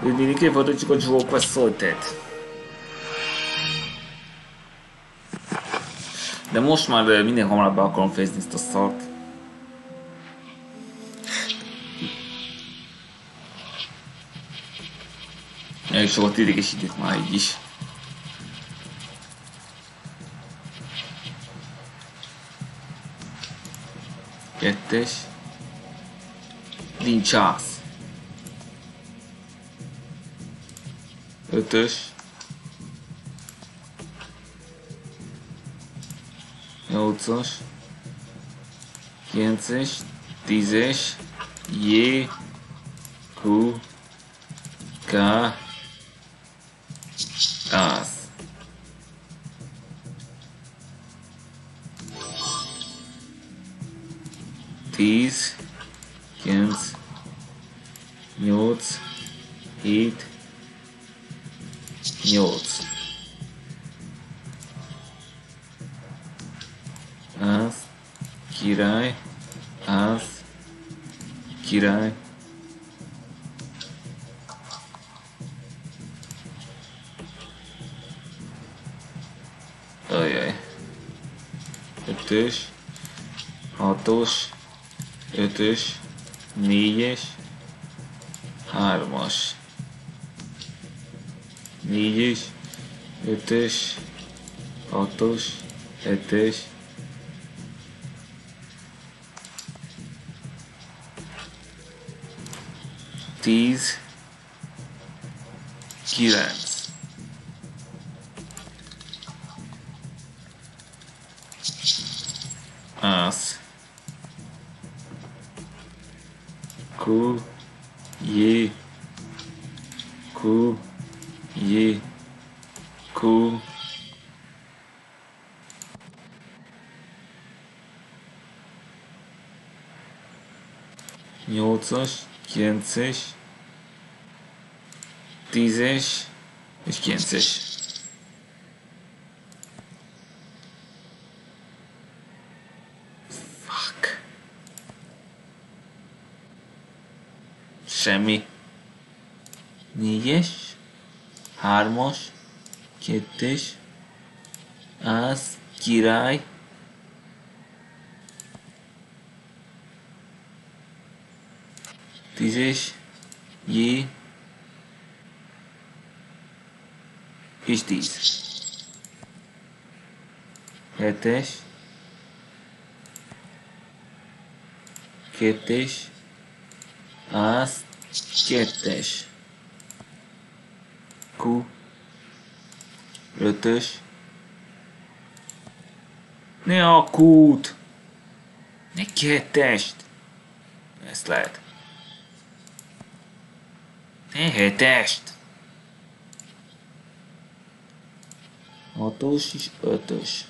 Quindi che vado a giocare qua szóltett. De most már minél hamarabb be akarom fejezni ezt a szart. Elég sokat idegesített már így is. Kettes. Nincs ász. Ötös. Nyolcas. Kilences. Tízes. J. Q. K. Az. 9-es, 10-es és 9-es. Fuck. Semmi. 4-es, 3-as, 2-es, az király, Hetes, kettes, az, kettes. Q, ötös. Ne a Q-t! Ne kettest! Ezt lehet. Ne hetest! Hatos és ötös.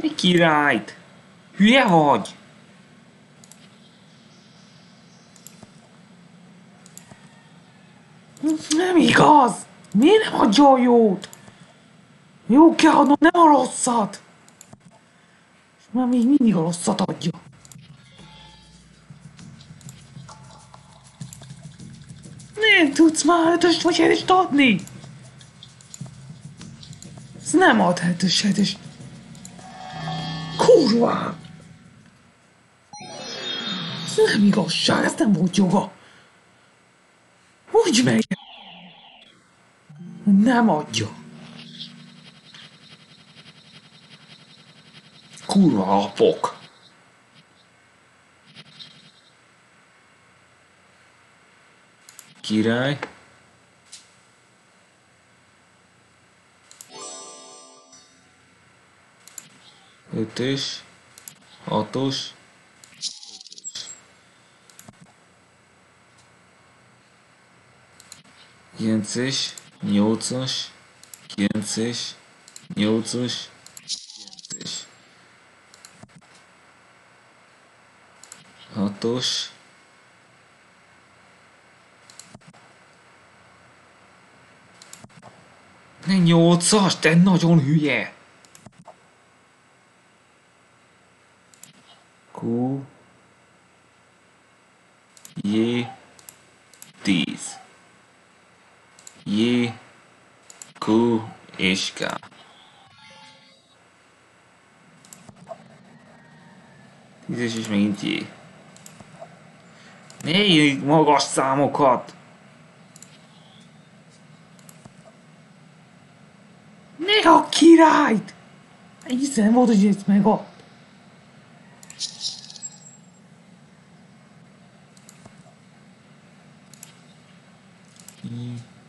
Mi királyt? Hülye vagy? Nem igaz! Miért nem adja a jót? Jó kell adnom, nem a rosszat! És már még mindig a rosszat adja. Nem tudsz már ötöst vagy hetest adni! Ez nem ad hetes hetest. Ez nem igazság, ez nem volt joga. Úgy megy. Nem adja. Kurva apok. Király. Ötös. Hatos. Kilences. Nyolcas. Kilences. Nyolcas. Kilences. Hatos. Ne nyolcas, te nagyon hülye! Q, J, 10. J, Q és K. Tízes és megint J. Ne magas számokat! Ne a királyt! Hiszen volt, hogy ezt megadt. I,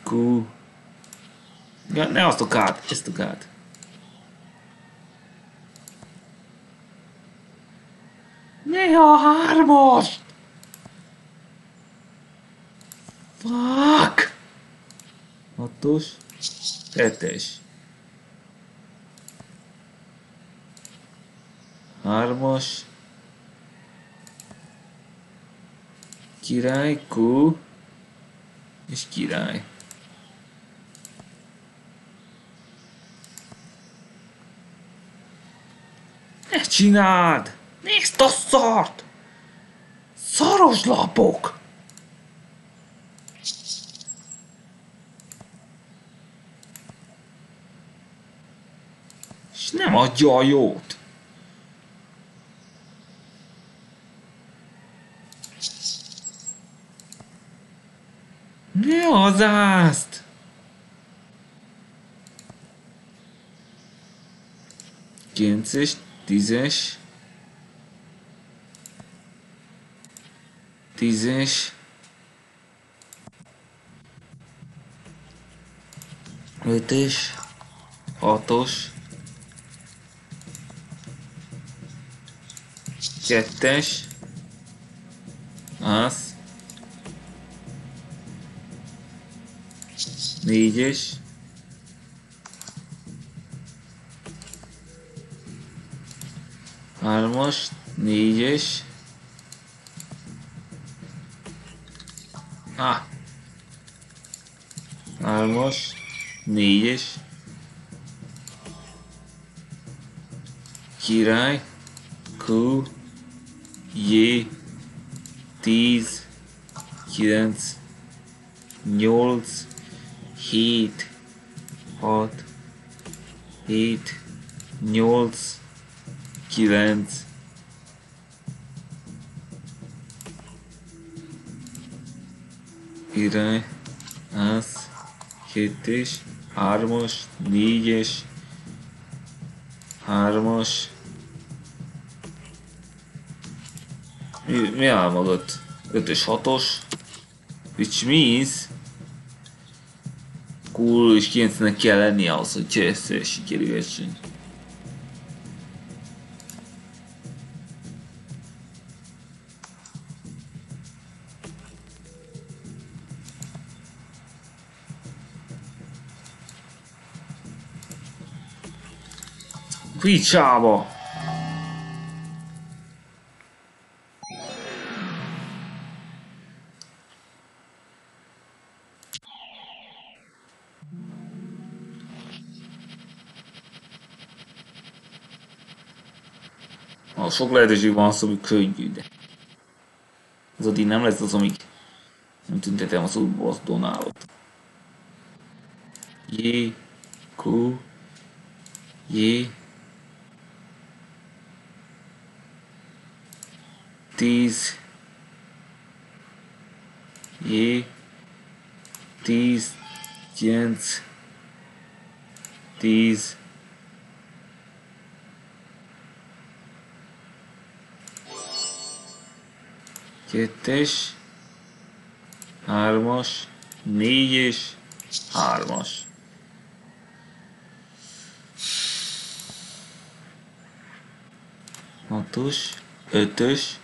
Q. Ja, ne azt a K-t, ezt a K-t. Ne a hármast! Fuck! Hatos, hetes. Hármas. Király, Q. És király. Ne csináld! Nézd a szart! Szaros lapok! És nem adja a jót. Ne hazást! Kilences, tízes, tízes, ötös, hatos, kettes, az, négyes, hármas, négyes, ah, hármas, négyes, király, Q, J, 10, 9, 8, 7, 6, 7, 8, 9, király, az, kettes, hármas, négyes, hármas, mi, mi áll mögött? 5-ös, 6-os, which means cool és 9-nek kell lennie ahhoz, hogy ezt sikerülhessen. Picsába! Ha sok lehetőség van, az, ami könnyű, de... Az addig nem lesz az, amíg nem tüntetem az útból azt Donálot. J, Q, J, 10 J 10 9 10 kettes hármas négyes hármas. Hatos ötös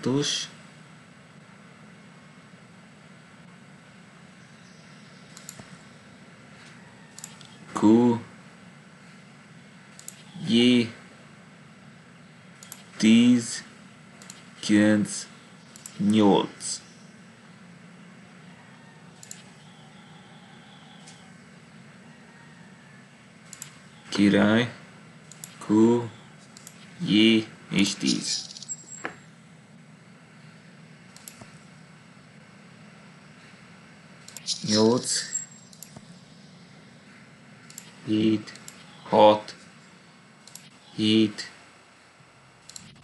hatos Q J tíz kilenc nyolc király Q J És tíz. Nyolc. Hét. Hat. Hét.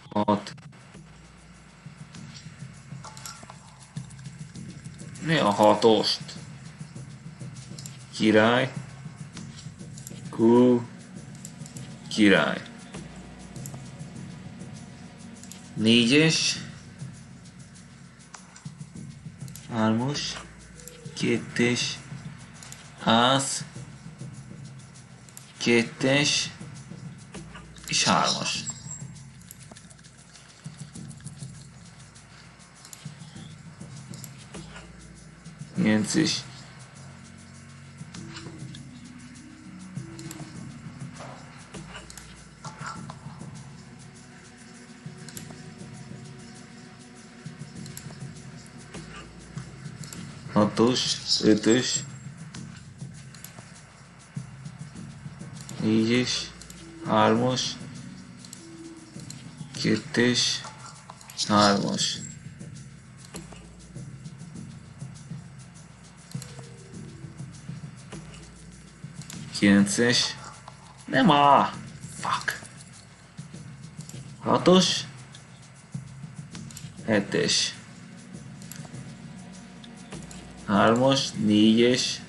Hat. Mi a hatost? Király. Kú. Király. Négyes. Hármas. Kettes. Ház. Kettes. És hármas. Kilences. Hatos, ötös, négyes, hármas, kettes, hármas. 9-es. Nem a! Fuck. 6-os. 7-es. 3-as, 4-es,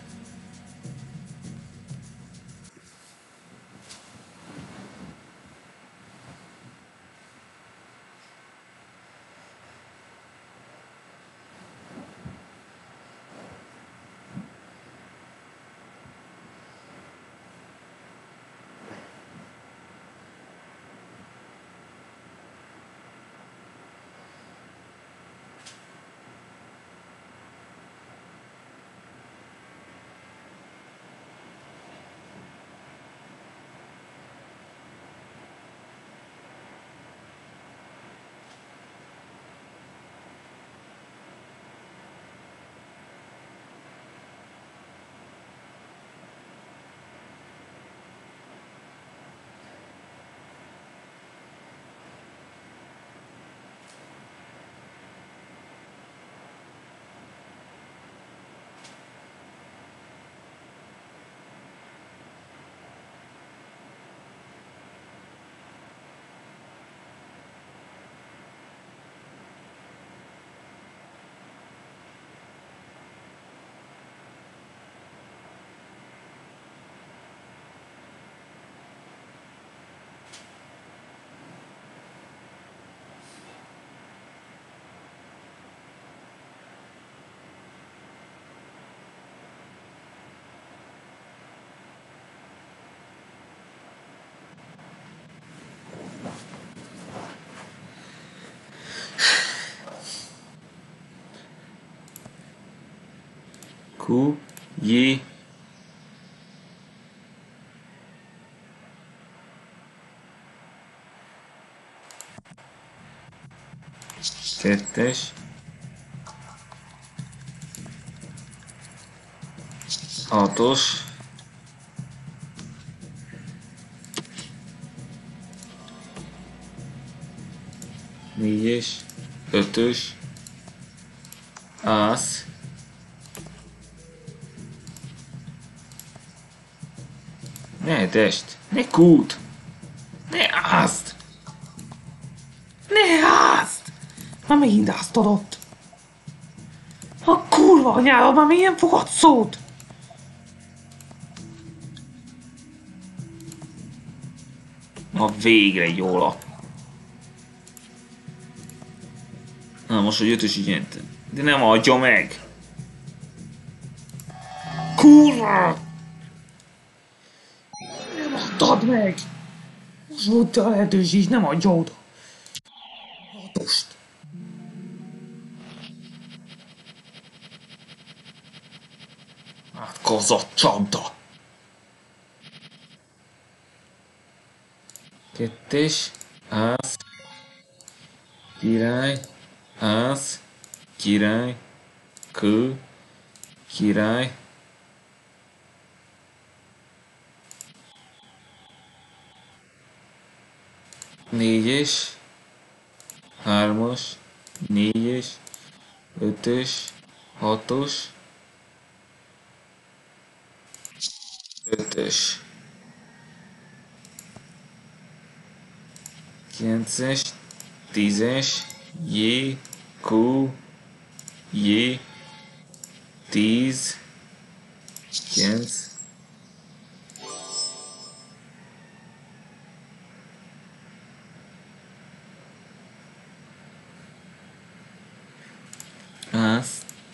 J. Kettes. Hatos. Négyes. Ötös. Ász. Ne test, ne kút, ne azt, Ne azt! Már megint azt adott. A kurva már milyen fogad szót? Ma végre egy jó lap. Na most, hogy ötös így nyentem. De nem adja meg. Kurva! Meg! Most volt a lehetőség, nem adja oda. Hatost. Átkozott csapda. Kettes, ász, király, ász, király, kő, király, négyes, hármas, négyes, ötös, hatos, ötös, kilences, tízes, J, Q, J, tíz, kilenc,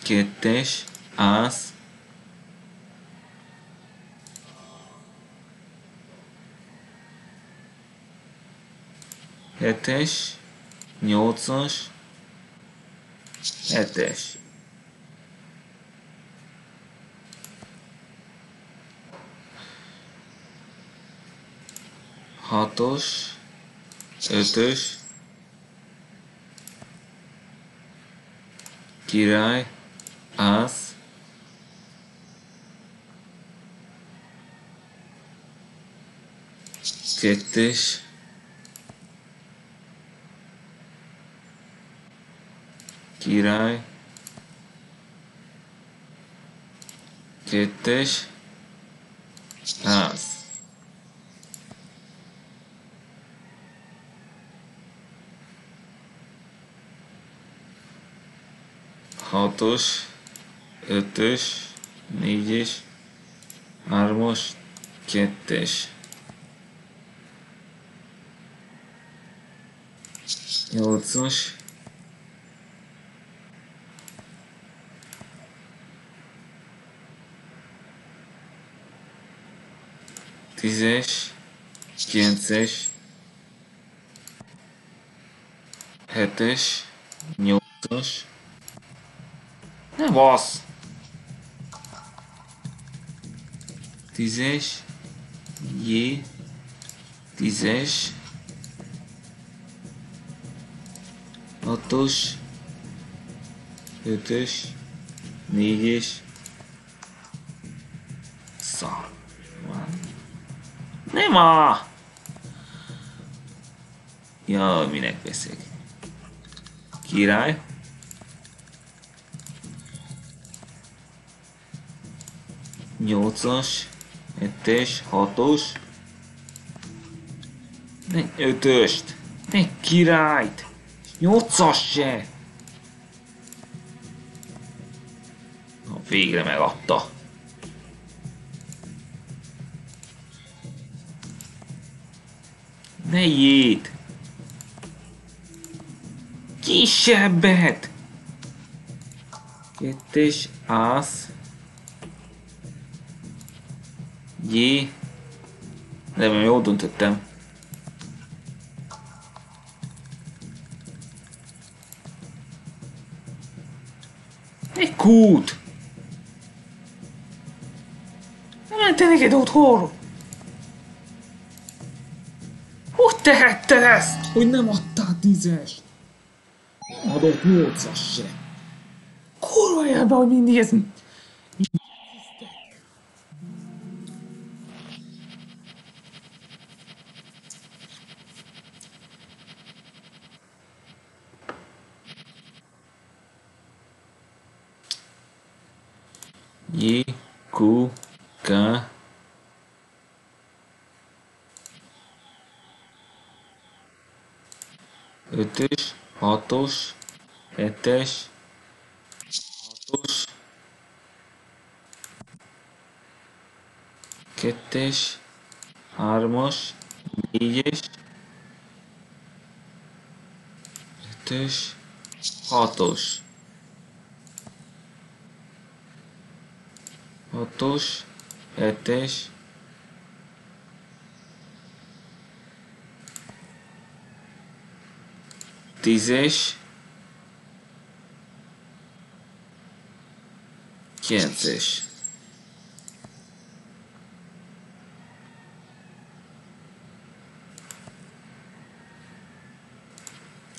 az, kettes, az, hetes, nyolcas, hetes. Hatos, ötös, király, ász, kettes, király, kettes, ász. hatos, ötös, négyes, hármas, kettes. Nyolcas. Tízes, kilences, hetes, nyolcas, nem basz! Tízes, J, tízes, hatos, ötös, négyes, szar. Van. Nem a! Ja, minek veszek? Király. nyolcas, hetes, hatos, ne, ötöst, ne királyt, nyolcas se. Na, végre megadta. Ne jét! Kisebbet! Kettes, ász, J. De már jól döntöttem. Egy kút! Nem mente neked otthon! Hogy tehetted ezt? Hogy nem adtál tízest? Adott nyolcas se. Kurva jelbe, hogy mindig ez... cu, can, etes, otos, etes, otos, quetes, armos, bilhes, etes, otos. 6-os, 7-es, tízes, kilences.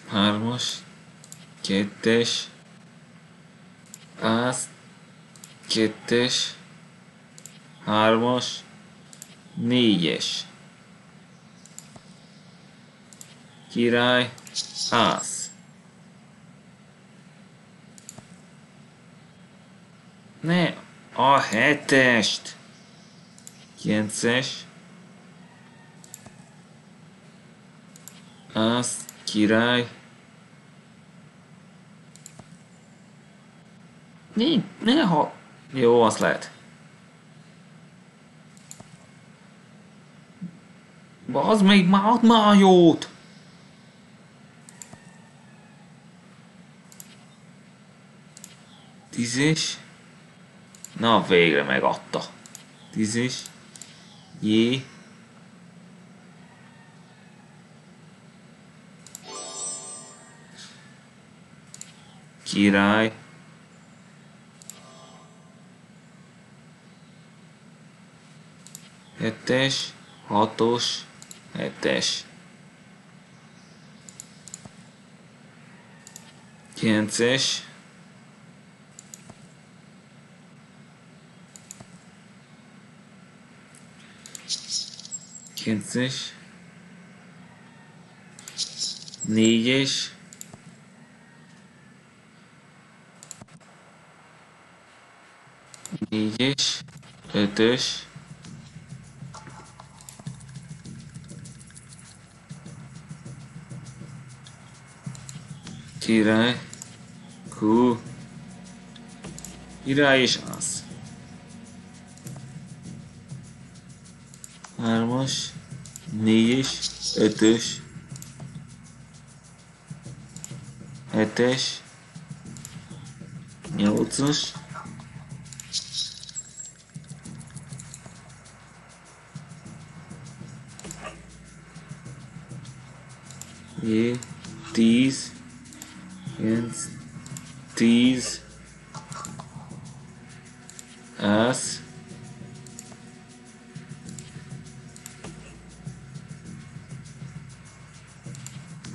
Hármas, kettes, az, kettes, hármas, négyes. Király, ház. Ne, a hetest. Kilences. Ász, király. né, ne ha... Jó, azt lehet. Bazd meg, már add már jót! Tízes. Na, végre megadta. Tízes. Jé. Király. Hetes, hatos, hetes. Kilences. Kilences. Négyes. Négyes. Ötös. Király. Hú. Király és az. Hármas. Négyes. Ötös. Hetes. Nyolcas. Jé. Tíz.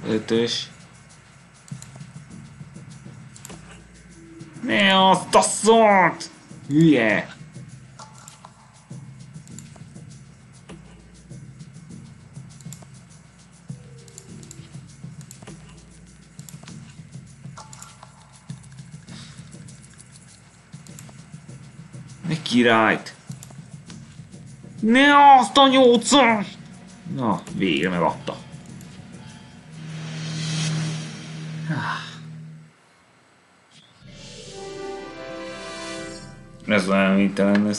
Ötös. Ne azt a szót! Hülye! Ne királyt! Ne azt a nyolcas! Na, végre megadta. Ez olyan vitelen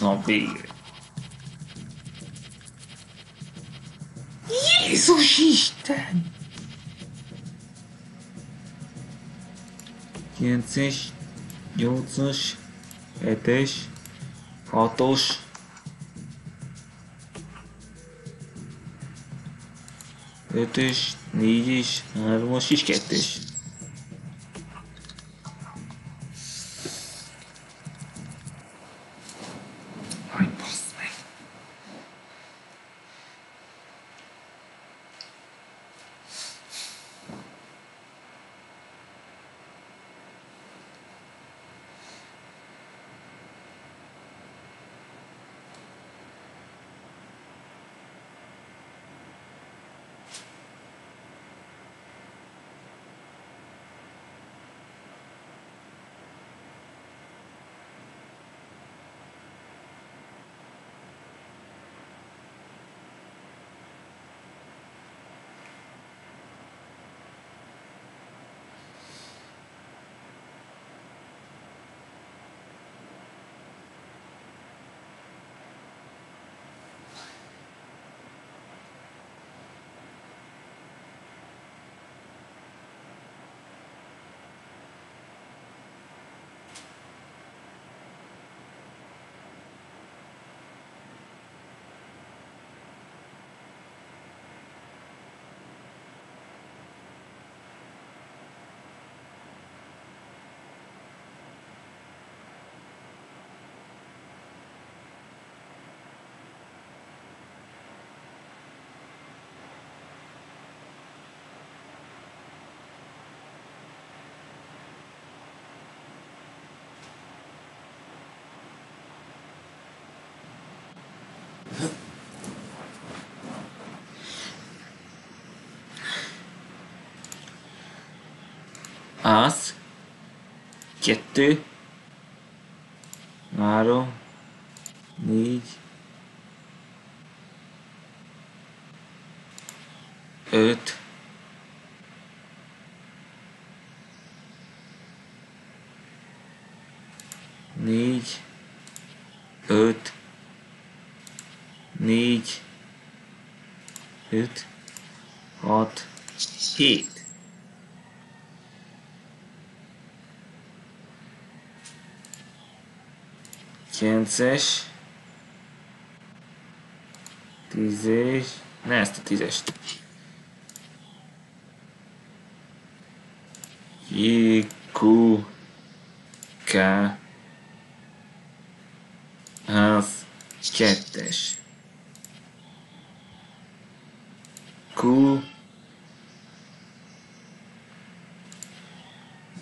nap végre. Jézus Isten! Kilences, nyolcas, hetes, hatos, ötös, négyes, hármas és kettes. Az. Kettő. Három. Négy. Öt. Négy. Öt. Négy. Öt. Hat. Hét. Kilences. Tízes. Ne ezt a tízest. J, Q, K, az kettes. Q,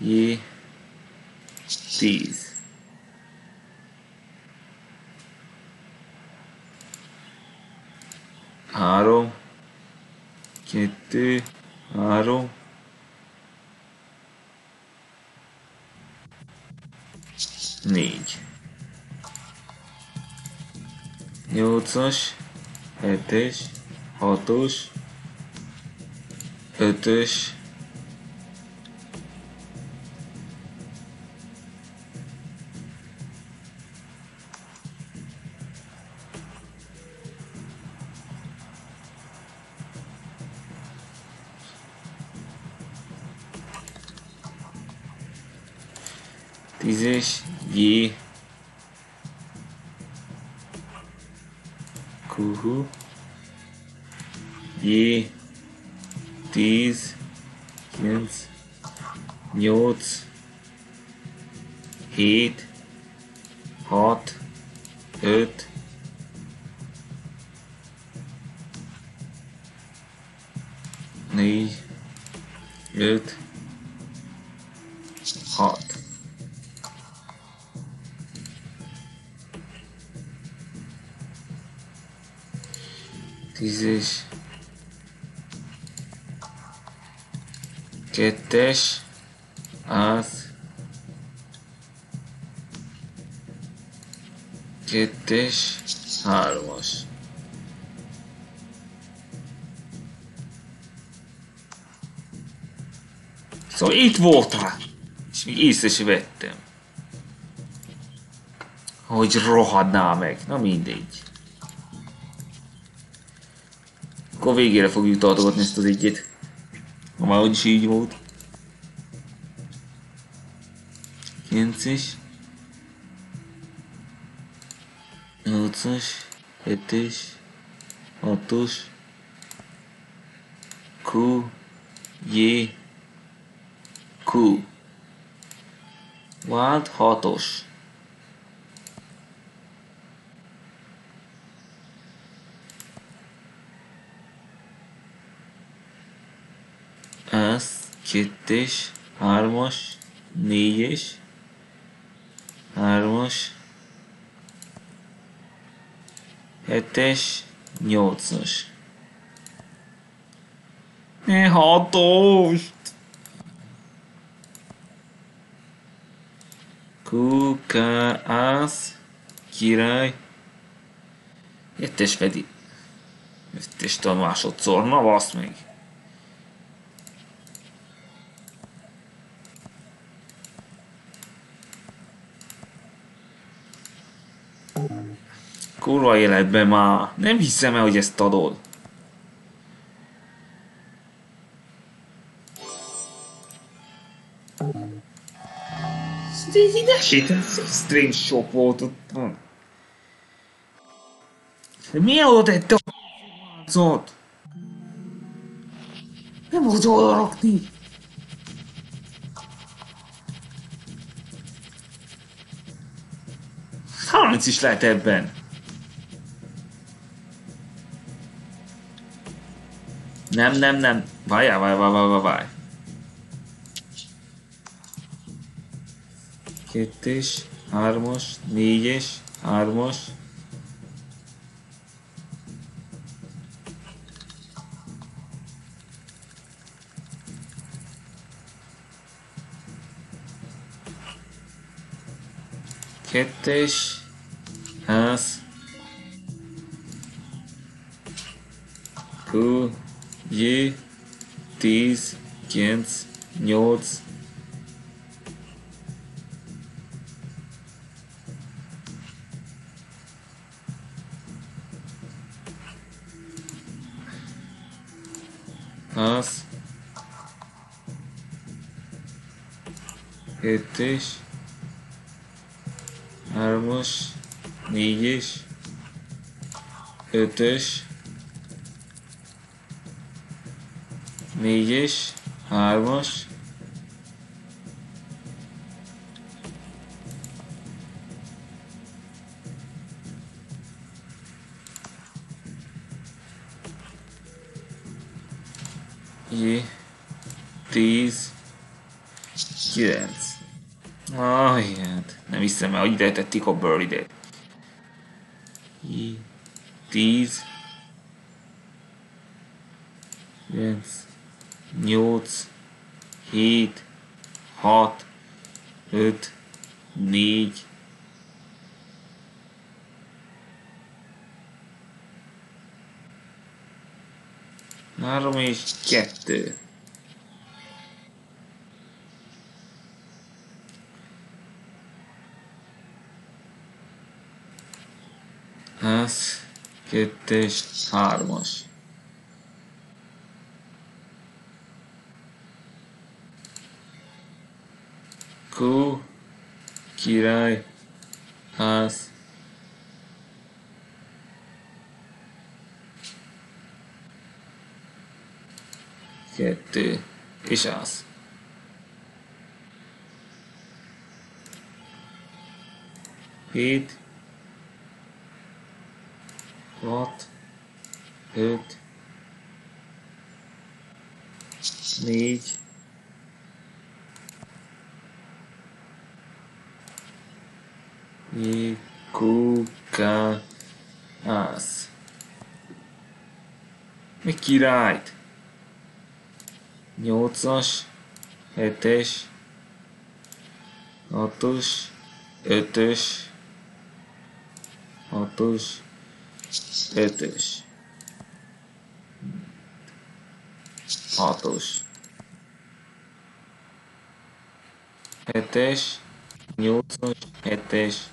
J, tíz. Három, kettő, három, négy. Nyolcas, hetes, hatos, ötös, voltál! És még észre se vettem. Hogy rohadnál meg. Na mindegy. Akkor végére fogjuk tartogatni ezt az egyet. Ha már úgyis így volt. 9-es. 8-as. 7-es. 6-os. Q. J. Q. Wild 6-os. Az, kettes, hármas, négyes, hármas, hetes, nyolcas. Ne hatos! Kuka, az, király, hetes fedi. Hetes a másodszor, na basz meg! Kurva életben már. Nem hiszem el, hogy ezt adod. De ide sétálsz, extrém sok volt ott. Oda tette a c***ot? Nem volt oda rakni. Harminc is lehet ebben. Nem, nem, nem. Várjál, várjál, várjál, várjál, kettes, hármas, négyes, hármas. Kettes, ház, kő, jé, tíz, kilenc, nyolc, kettes, hármas, négyes, ötös, négyes, hármas, nem hiszem el, hogy ide tették a bird Jé, tíz, kilenc, nyolc, hét, hat, öt, négy, három és kettő. Az, kettes, hármas. Kó, király, ház, kettő, az. Hét, hat, öt, négy, Jé, kuka, az. Mi királyt? 8 7 60 70 60 70 60 70 Newton ETs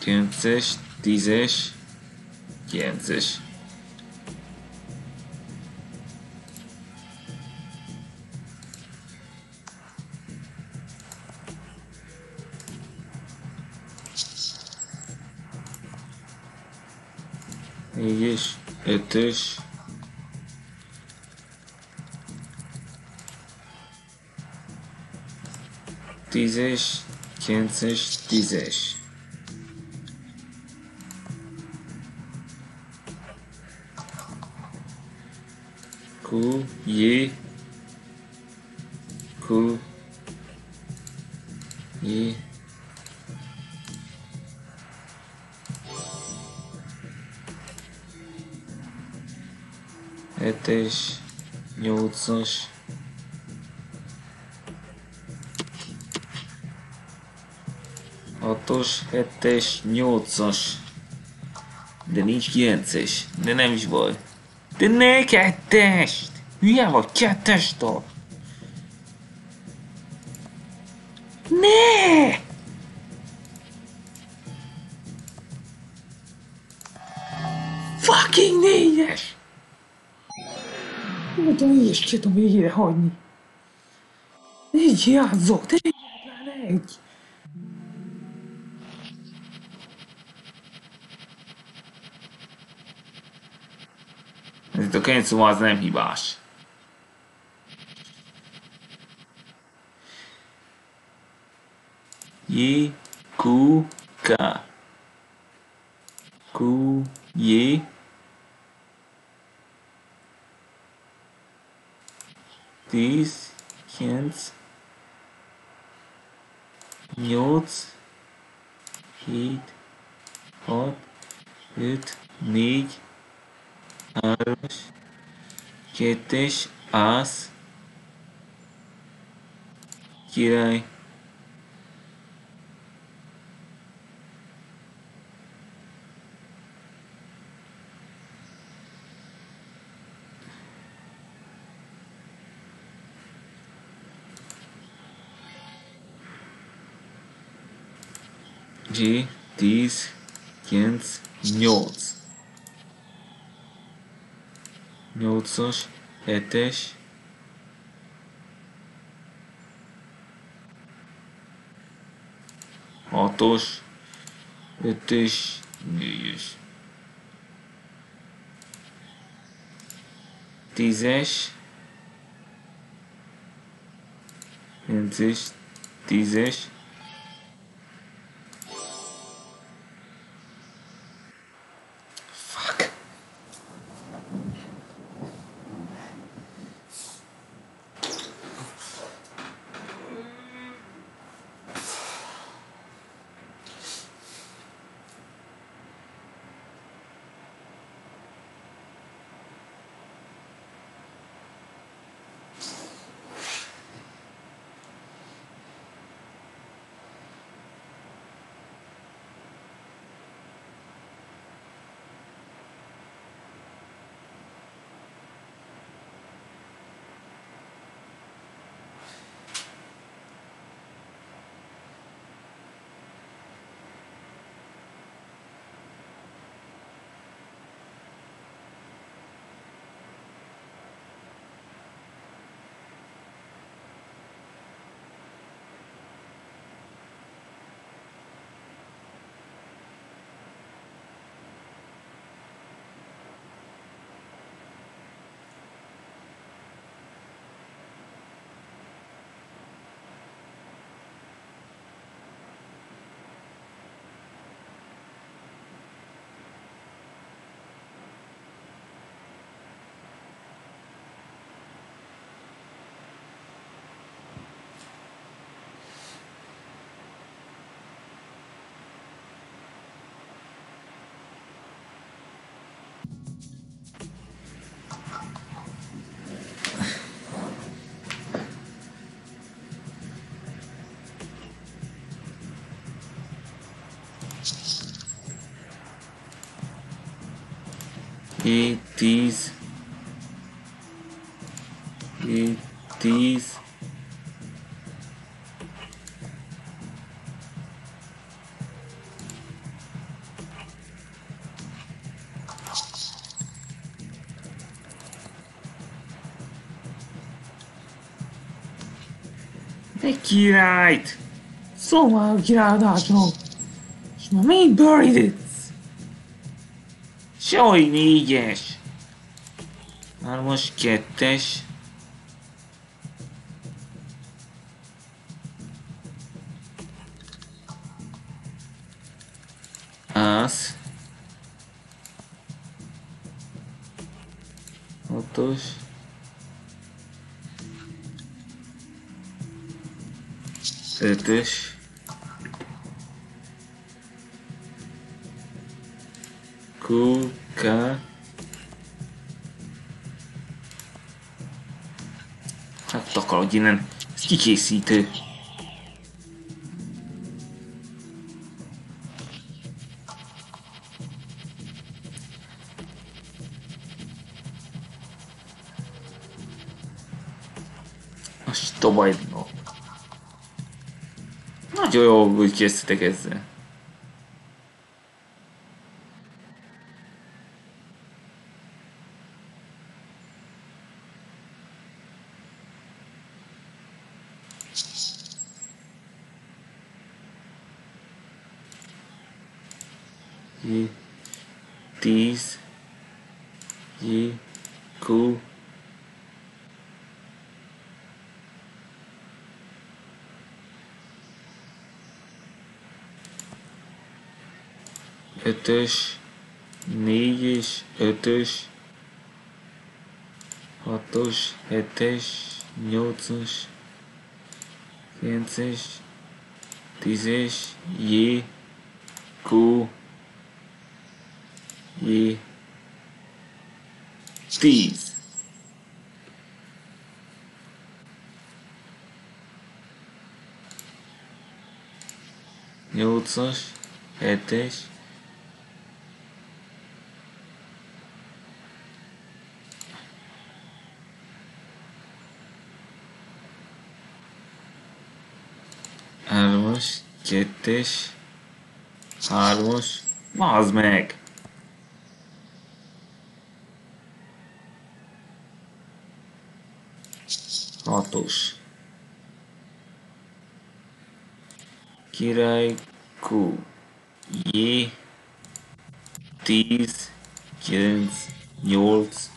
Quentes, dizes 500. Есть, это ж... Dizes, dizes. Jé, ku, jé. Hetes, nyolcas, hatos, hetes, nyolcas. De nincs kilences, de nem is baj. De ne kettest! Hülye vagy kettest a? Ne! Fucking négyes! Hogy a négyes ki tudom végére hagyni. Négy de egyetlen egy. Ez itt a Kenszuma az nem hibás. Jé, ku, ka. Ku, jé. Tíz, kilenc, nyolc, hét, hat, öt, négy, hármas, kettes, az, Király. G, 10, 9, 8. 8-as, 7-es, hatos, ötös, négyes. Tízes, kilences, tízes, Hét, tíz. Hét, tíz. De királyt! Szóval királyadásról. És már mind buried it. Saj, négyes! Hármas, kettes. Takarodj innen. Ez kikészítő. Most. No. Nagyon jó, hogy készítek ezzel. J, tíz, J, Q, ötös, négyes, ötös, hatos, hetes, nyolcas, kilences, tízes, J, Q, J, tíz. nyolcas, hetes, hármas, kettes, hármas, bazd meg! Hatos. Király Q. J. Tíz. Kilenc. Nyolc.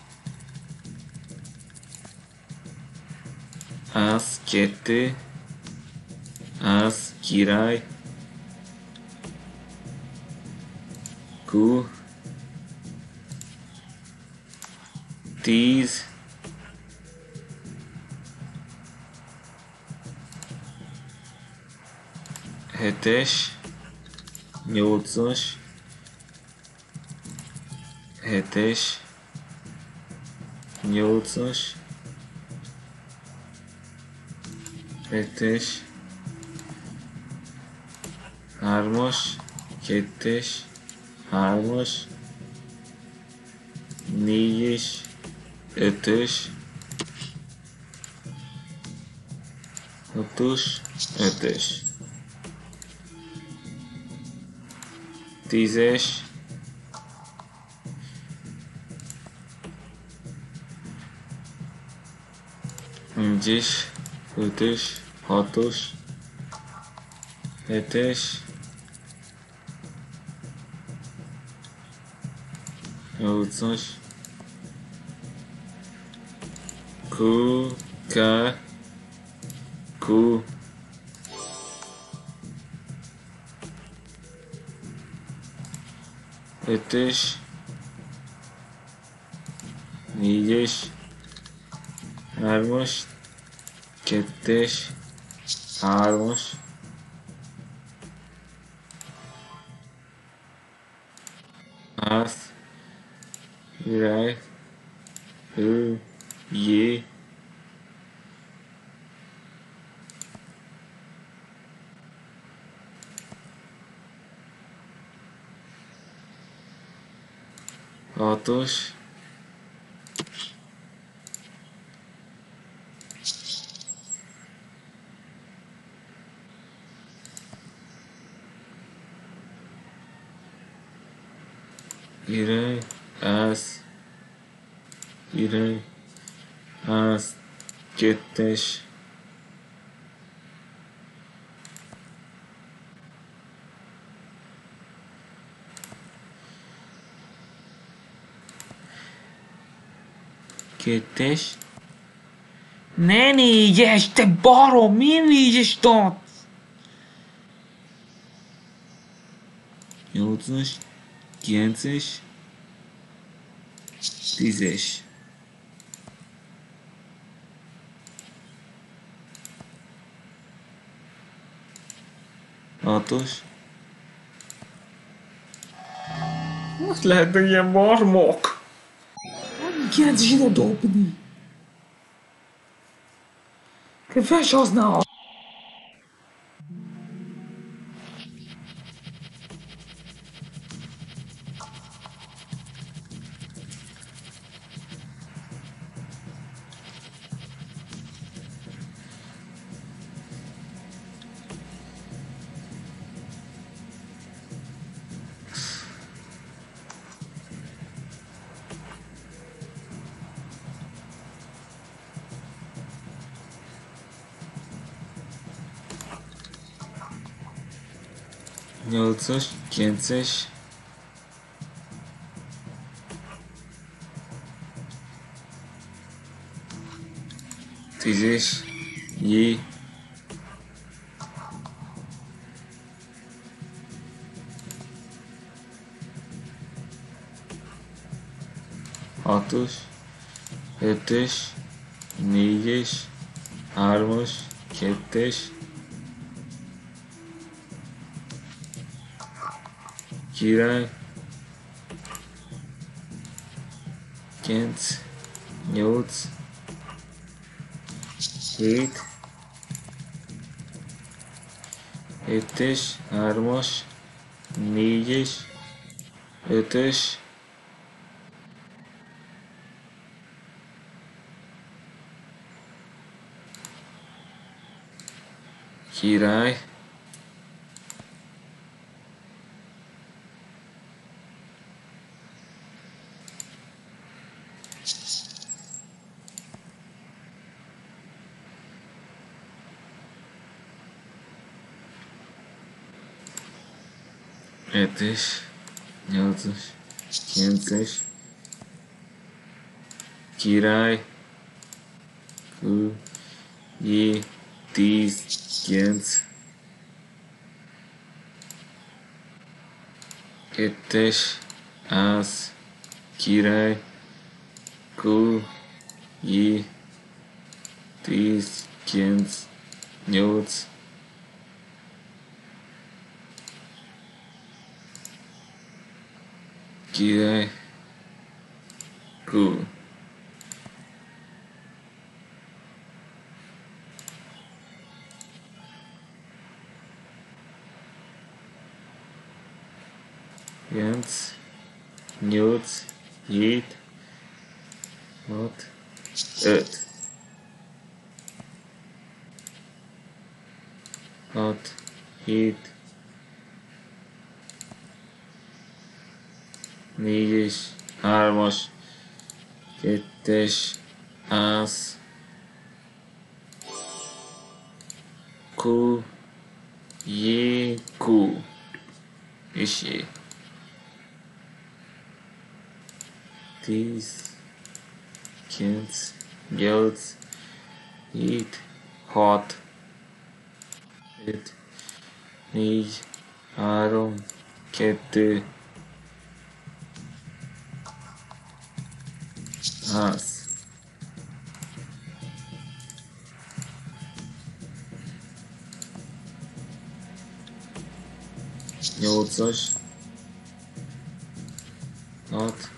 Az kettő. Az király. Q. Tíz. hetes, nyolcas, hetes, nyolcas, hetes, hármas, kettes, hármas, négyes, ötös, hatos, ötös. tízes, négyes, ötös, hatos, hetes, nyolcas, Q, K, Q, ötös, négyes, hármas, kettes, hármas, hatos, király, ász, király, ász, kettes, kettes, ne négyes, te barom, miért négyes adsz? Nyolcas, kilences, tízes. Hatos. Hogy lehet ilyen barmok? Nem kéne zsina dobni. Kedves az ne a... Nyolcas, kilences, tízes, jé, hatos, ötös, négyes, hármas, kettes, király, kilenc, nyolc, hét, kettes, hármas, négyes, ötös, király, 7-es, 8-as, 9-es, király, kül, j, 10, 9, 2-es, három, kettő, ház. Nyolcas. Hat.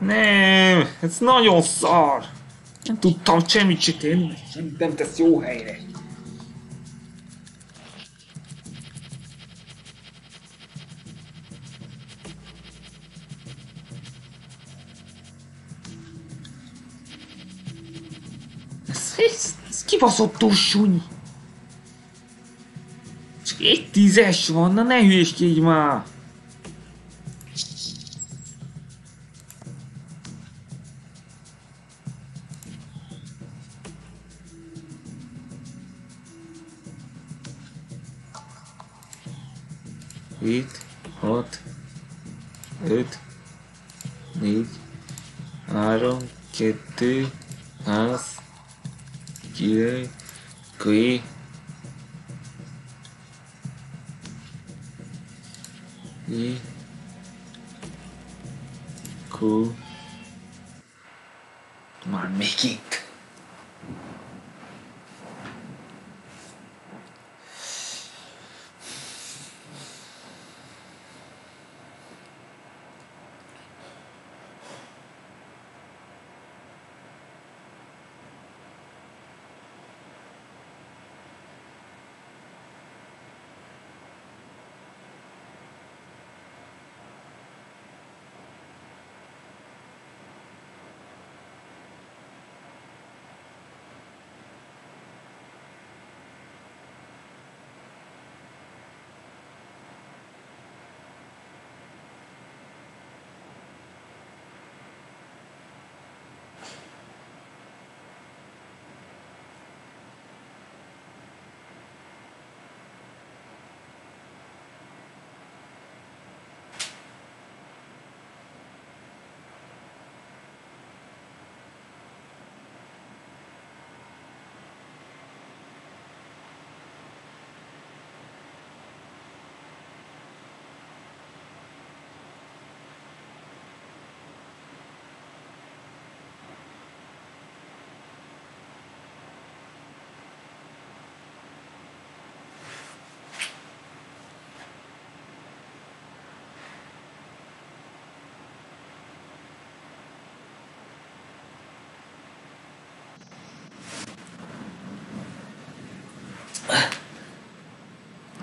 Nem, ez nagyon szar. Nem tudtam semmit se tenni, nem tesz jó helyre. Kibaszott súny. Csak egy tízes van, na ne hülyeskedj már.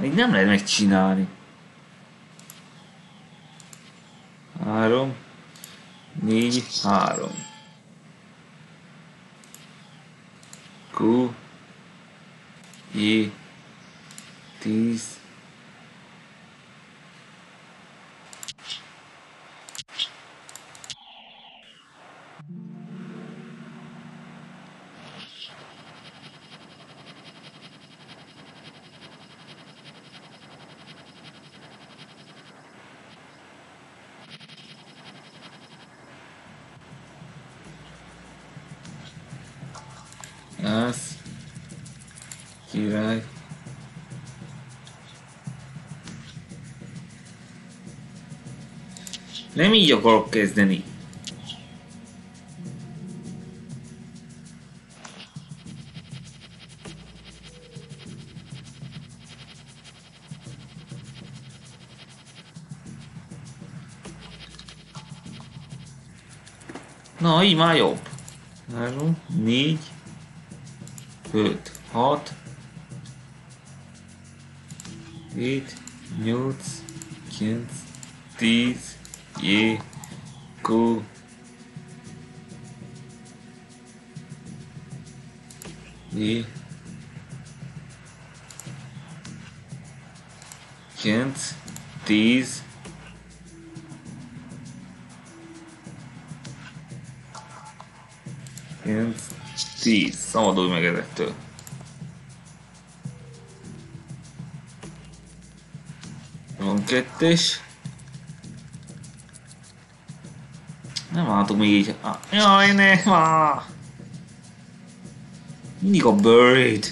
Nem lehet megcsinálni. Három, négy, három. Q, J, Az. Király. Nem így akarok kezdeni. Na, így már jobb. Három, négy, öt, hat, hét, nyolc, kilenc, tíz, J, Q, J, kilenc, tíz, kilenc, tíz. Szabadulj meg ezektől. Van kettes. Nem látok még így. Ah, Jaj, ne! Ah. Mindig a bird.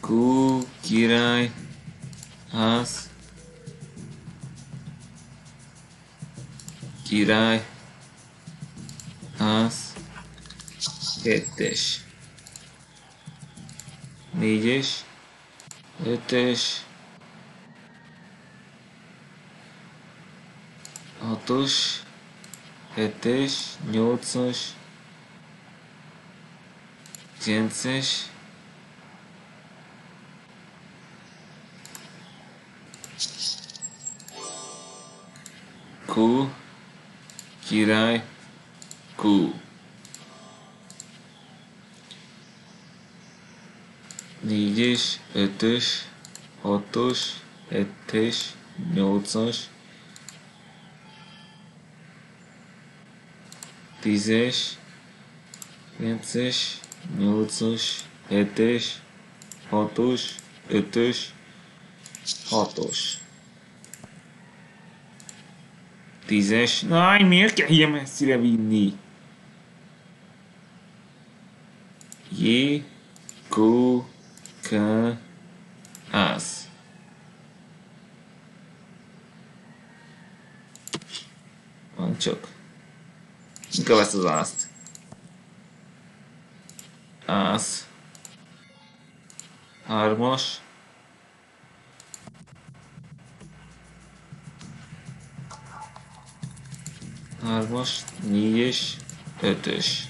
Kú, király. Ház. Király. 7-es, 4-es, 5-ös, 6-os, 7-es, 8-as, 9-es, 9 király, Q. Négyes, ötös, hatos, hetes, nyolcas, tízes, kilences, nyolcas, hetes, hatos, ötös, hatos. Tízes. Aj, miért kell ilyen messzire vinni? J, Q, K, Az. Van csak. Az ázt. Az. Hármas. Hármas, négyes, ötös.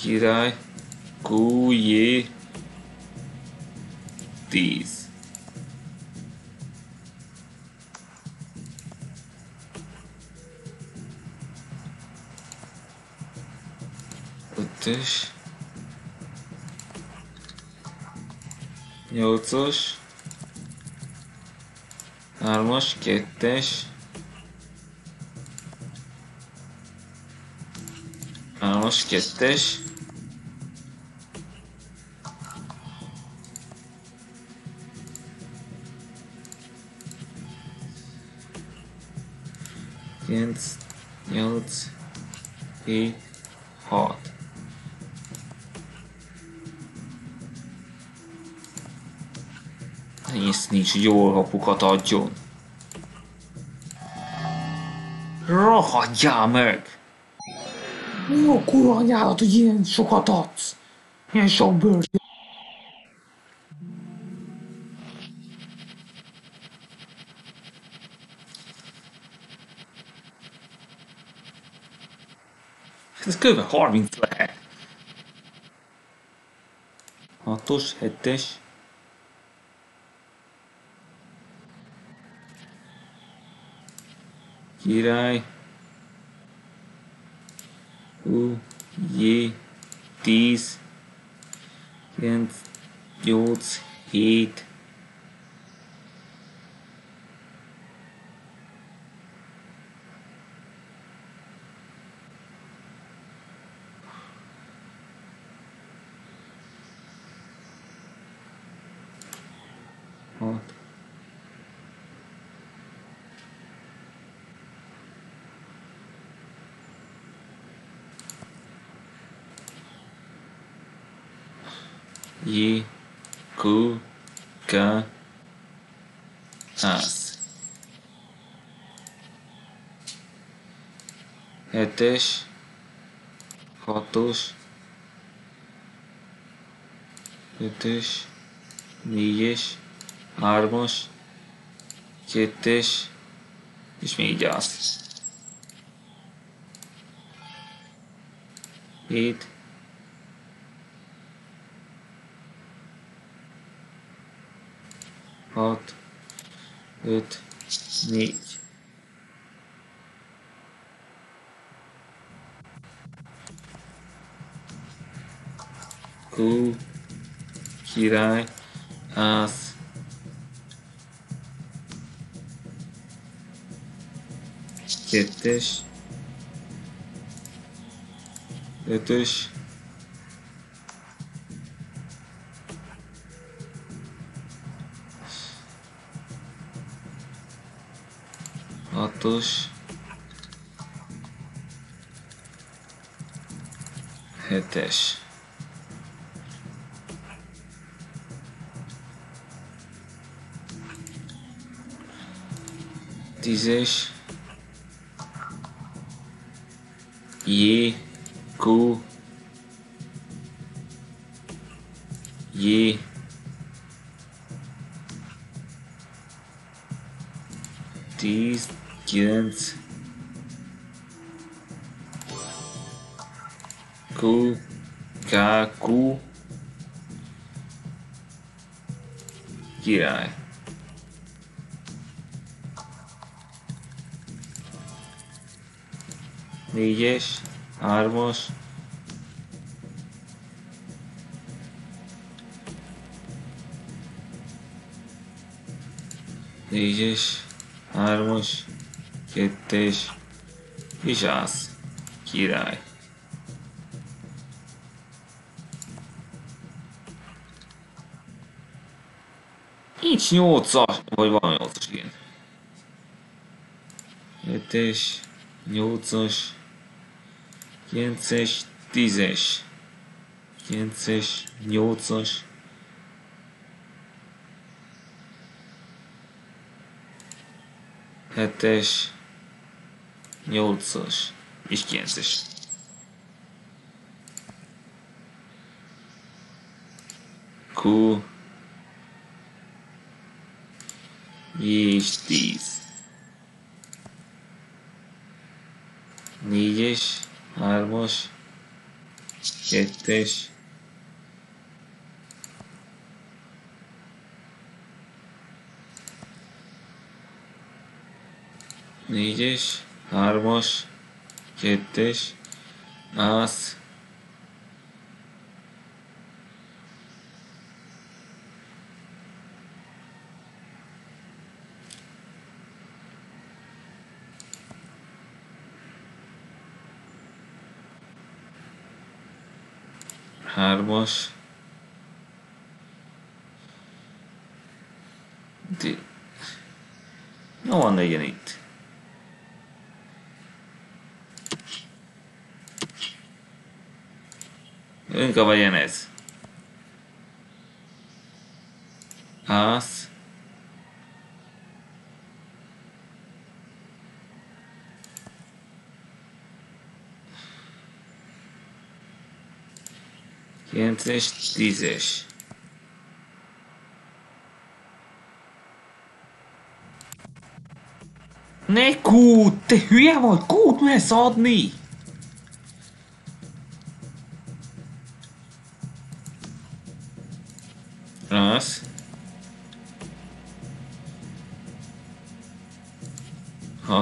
Király, Kújé, tíz. Ötös. Nyolcas. Hármas, kettes. Hármas, kettes. Kilenc, nyolc, hét, hat. Nincs nincs jól kapukat adjon. Rohadjál meg! Mi a kurva anyádat, hogy ilyen sokat adsz? Ilyen sok bőrt. Ez kb. 30 lehet. 6-os, 7-es, Jedi Q, K, ász. Hetes, hatos, ötös, négyes, hármas, kettes, és még ász. Hét, hat, öt, négy. Kú, király, ász, kettes, ötös, hatos, hetes. Tízes, J, Q, J, tíz, kilenc, Q, K, Q, király. Négyes, hármas, négyes, hármas, kettes, és ász, király. Nincs nyolcas, vagy van nyolcas, igen. Hetes, nyolcas, kilences, tízes, kilences, nyolcas, hetes, nyolcas és kilences. Q és tíz. Négyes, hármas, kettes, négyes, hármas, kettes, ász, hármas, D. Jó van legyen itt. Inkább legyen ez. Ász. Kilences, tízes. Ne kút, te hülye vagy, kút mersz adni!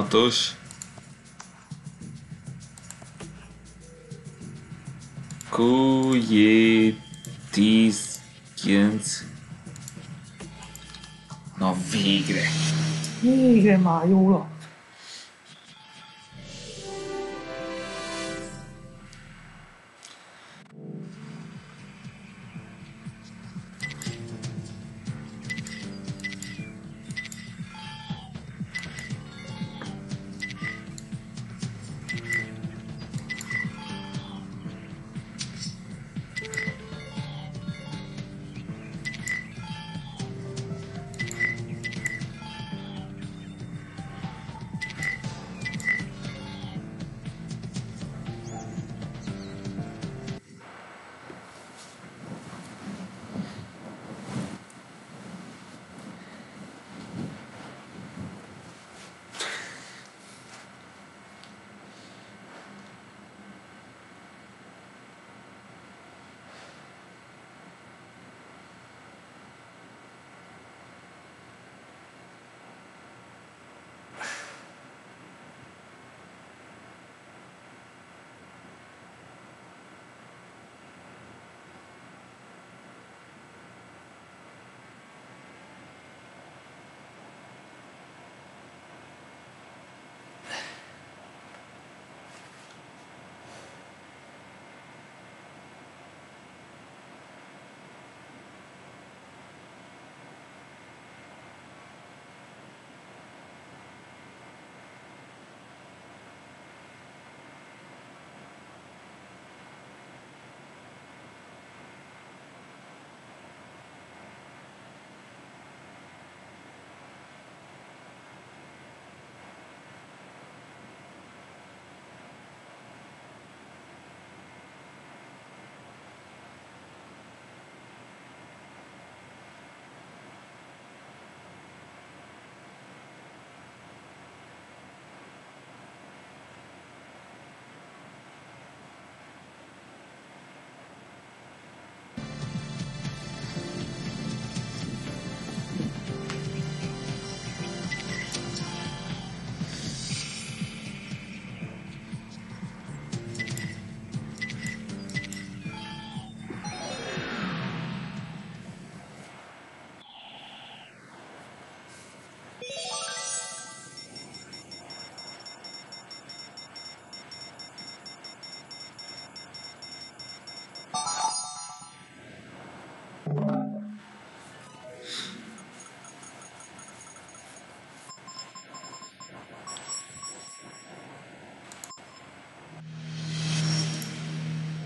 16-os. Kujé 10, 9. Na végre! Végre már jó lap.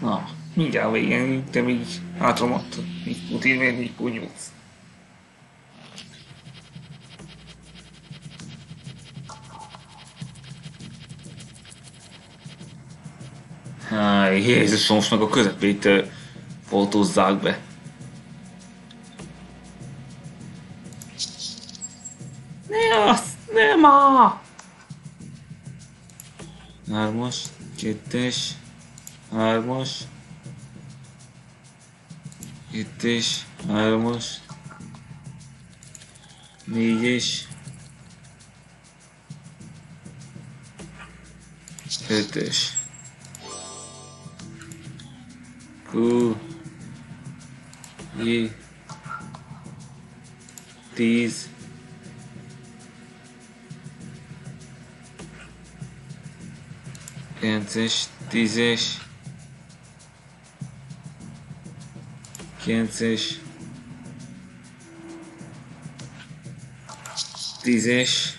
Na, mindjárt végén, de még hátramadta. Így Putin így punyulsz. Háj, Jézusom, most meg a közepét ö, fotózzák be. Ne azt, ne már! Hármas, kettes, armas. E tens armas. Milhas pretas cu. E diz Entres, dizes 500 dizes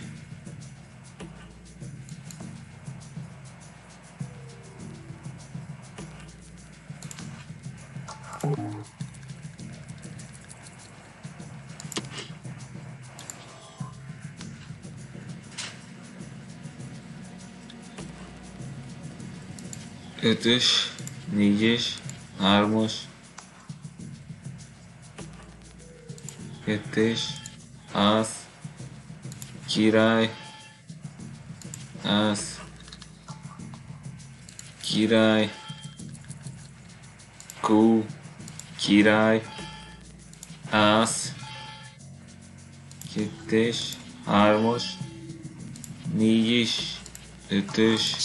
Outras, ninjas, armas. Kettes, ász, király, ász, király, kú, király, ász, kettes, hármas, négyes, ötös,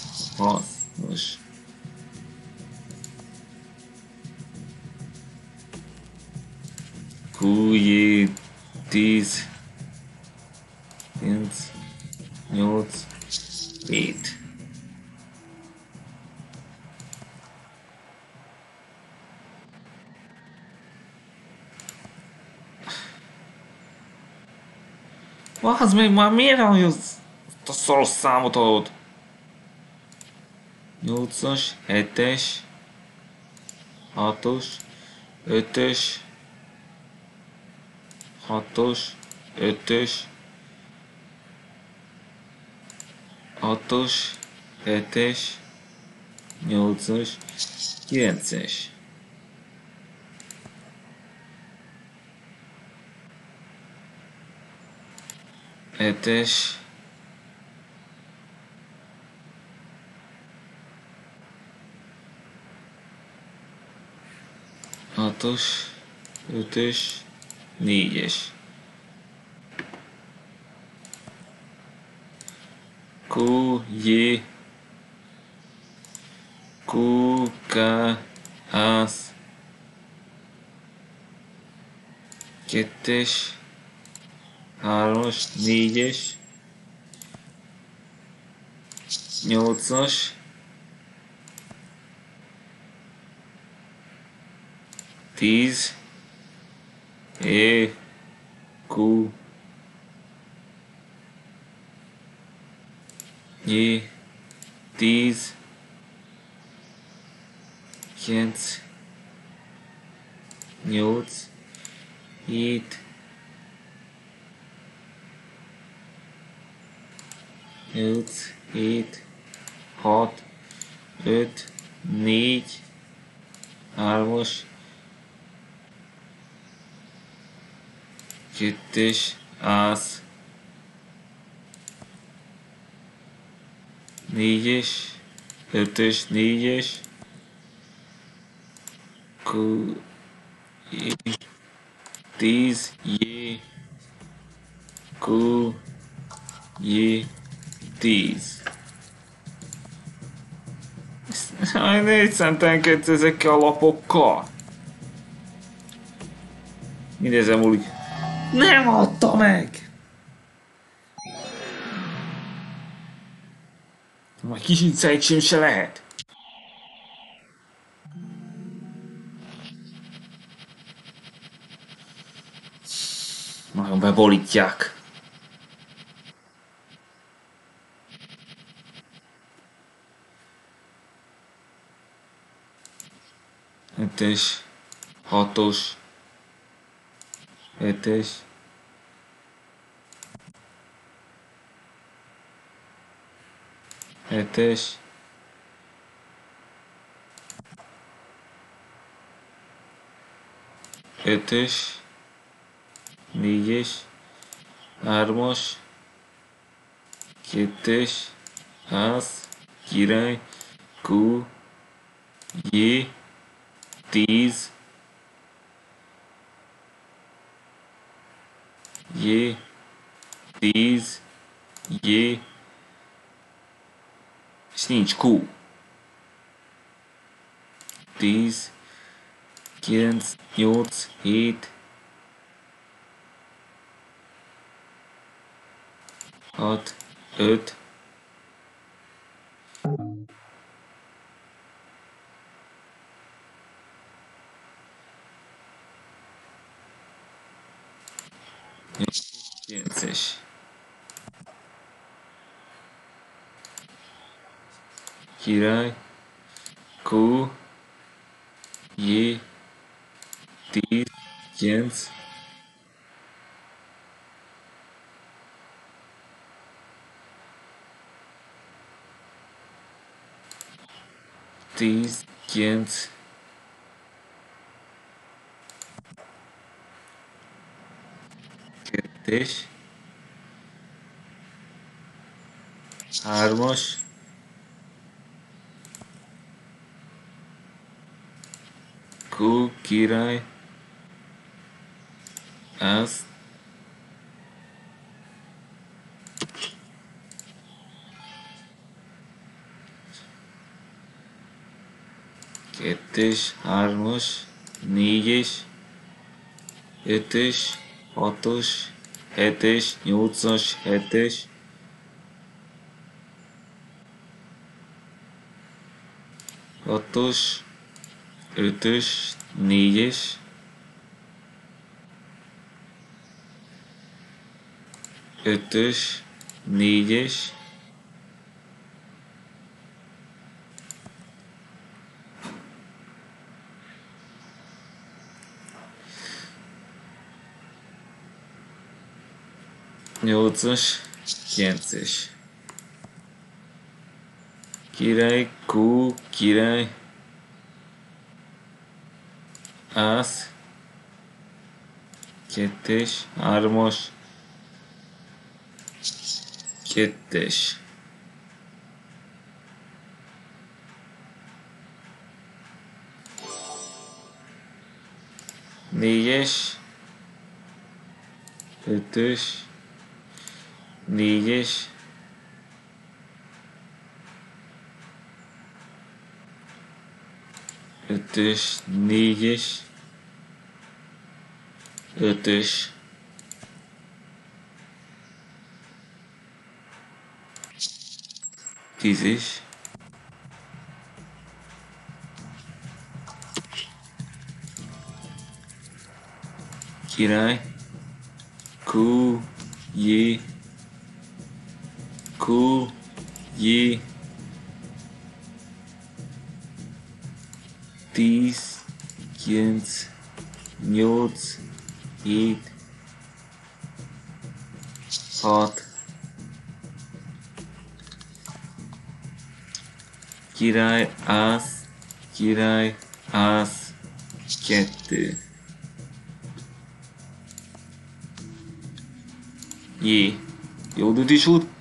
Az meg már miért hogy az a szoros számot adod? 8-as, 7-es, 6-os, 5-ös, 6-os, 5-ös, 6-os, 7-es, 8-as, 9-es. Hetes. Hatos. Ötös. Négyes. Q, J, Q, K, Az, kettes, hármas, négyes, nyolcas, tíz, E, Q, J, tíz, kilenc, nyolc, hét, nyolc, hét, hat, öt, négy, hármas, kettes, ász, négyes, ötös, négyes, Q, J, tíz, J, Q, J, tíz. Aj, négy centenkedsz ezekkel a lapokkal. Mindezen múlik. Nem adta meg! Majd kicsit szejtsém se lehet. Nagyon bebolítják. Hetes, hatos, hetes, hetes, ötös, négyes, hármas, kettes, ász, király, Q, J, तीस ये tíz, J, és nincs Q. 10, 9, 8, 7, 6, 5, insuficiências Kirai Ku Yi. Tis Jens Tis Jens kettes, hármas, Q, király, az kettes, hármas, négyes, ötös, hatos, hetes, nyolcas, hetes, hatos, ötös, négyes, ötös, négyes, nyolcas, kilences. Király, kú, király, ász, kettes, hármas, kettes. Négyes, ötös, négyes, ötös, négyes, ötös, tízes, király, kú, jé, kú, jé, tíz, kilenc, nyolc, hét, hat, király, ász, király, ász, kettő. Jé, jó út?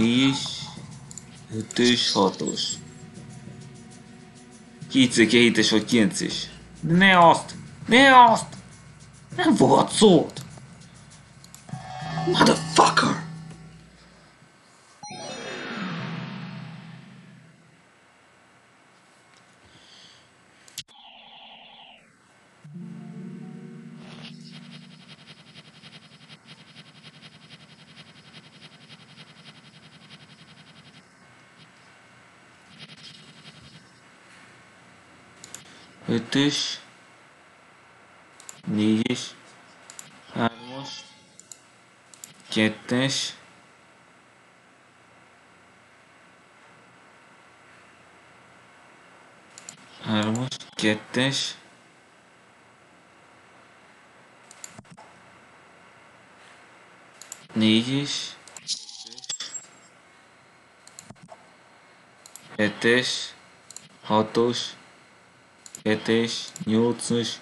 Négy, ötös, hatos. Kétszer hétes vagy kilences. De ne azt! Ne azt! Nem fogad szót! Ötös, négyes, hármas, kettes, hármas, kettes, négyes, hetes, hatos, hetes, nyolcas,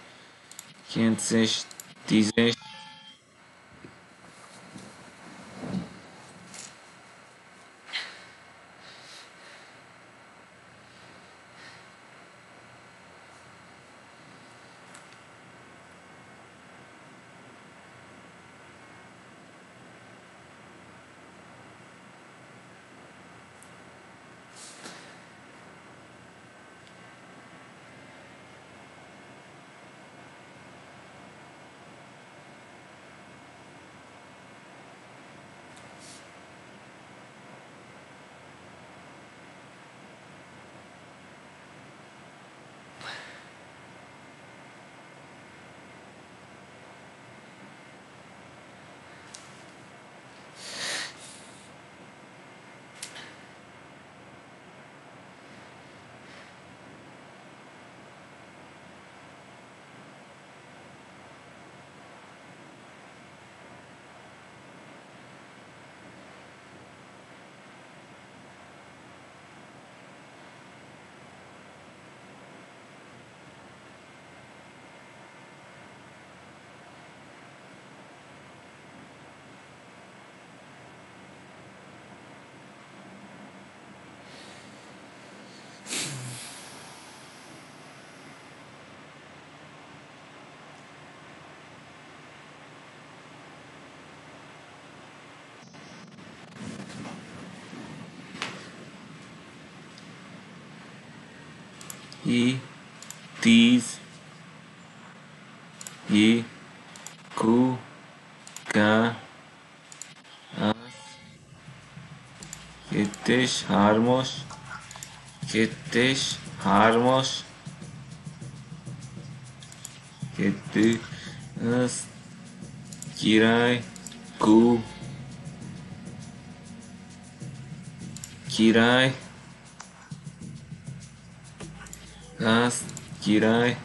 kilences, tízes, I, tíz, J, Q, K, az, kettes, hármas, kettes, hármas, kettő, az, király, Q, király,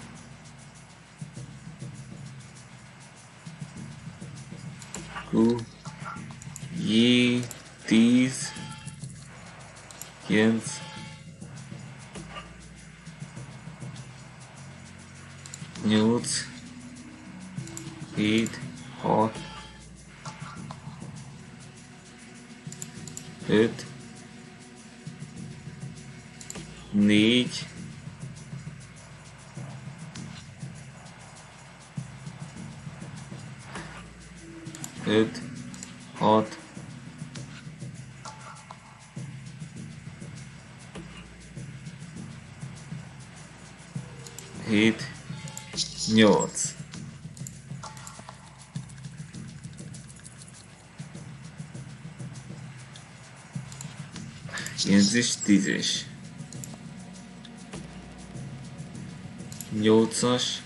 Kilences, tízes. Nyolcas.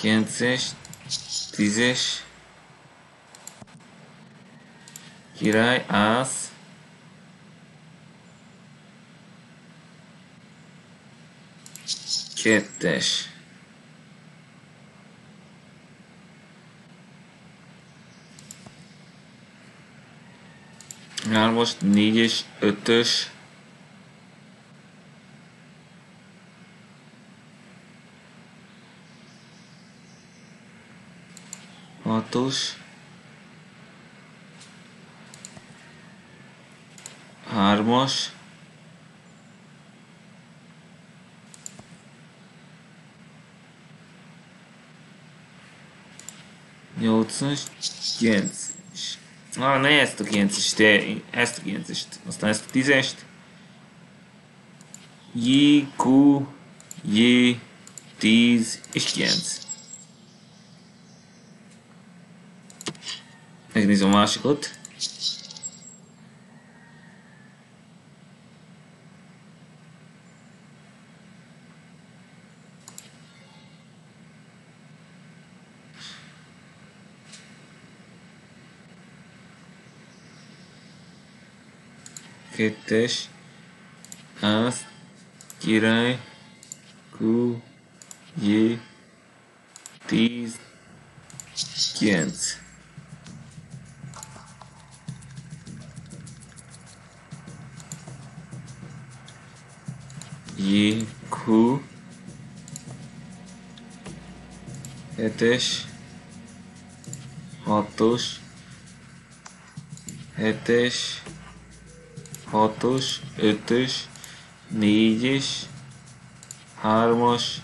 Kilences, tízes. Király, ász. Kettes. Hármas, négyes, ötös. Hatos. Hármas. Nyolcas, kilences. Ah, ne ezt a kilencest, de ezt a kilencest. Aztán ezt a tízest. J, Q, J, 10 és 9. Megnézem a másikot. Kettes. Ász. Király. Q. J. 10. 9. J. Q. Hetes. Hatos. Hetes. Hatos. Ötös. Négyes. Hármas.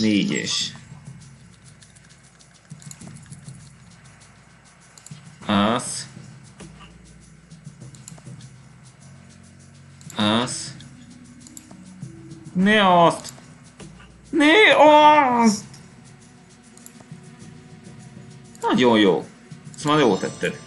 Négyes. Ász. Ász. Ne azt! Ne azt! Nagyon jó. Ezt már jól tetted.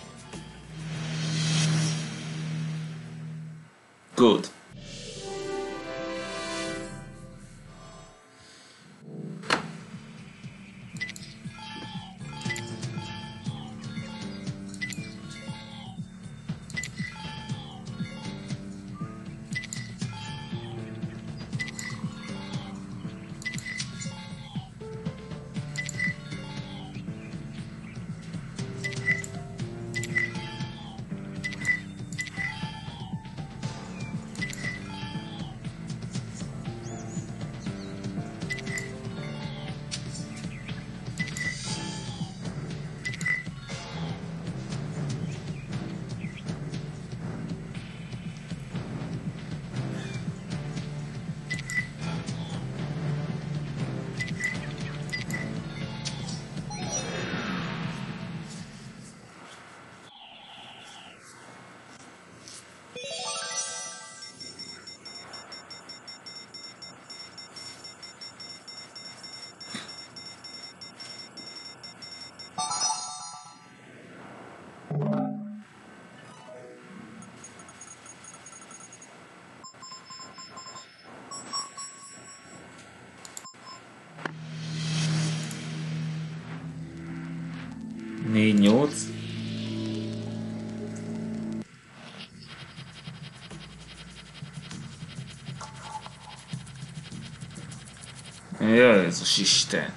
A Isten.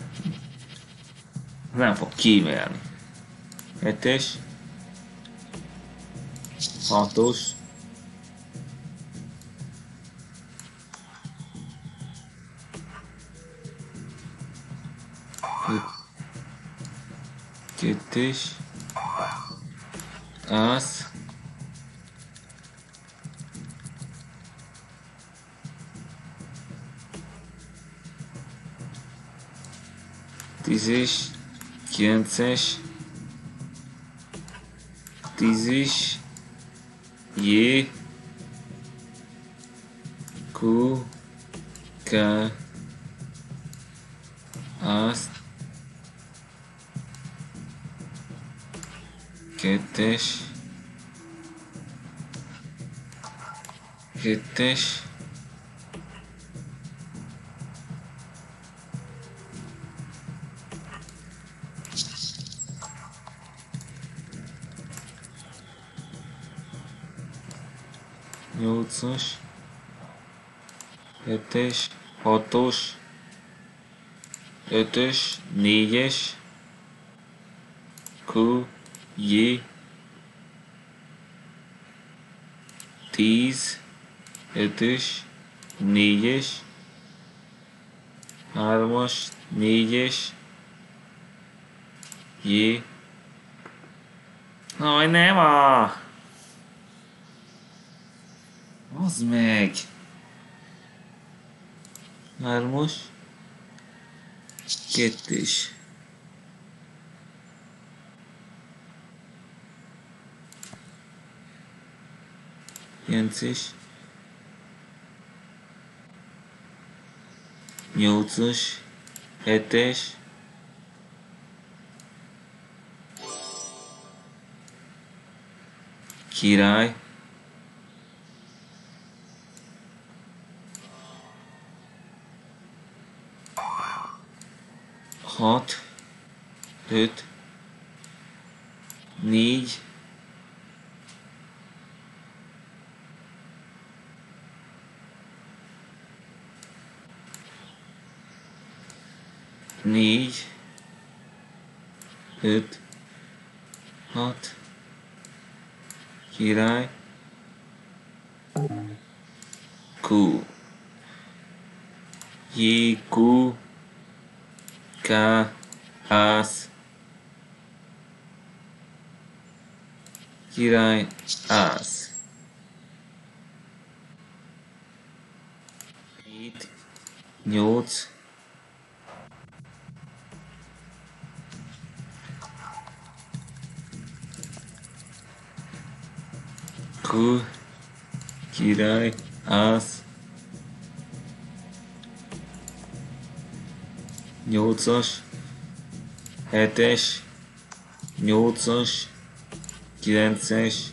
Nem fog kímélni. Hetes. Hatos. dizes quinhentas dizes e cu ca as quetes 60 7 8 ötös, négyes, Q, J, 10, 5-ös, 4-es, 3-as, 4-es, J. Na, nem a... Az meg! Hármas. Kettős. Kilences. Nyolcas. Hetes. Király. Hat. Öt. Négy. négy, öt, hat, király, nyolcas, hetes, nyolcas, kilences,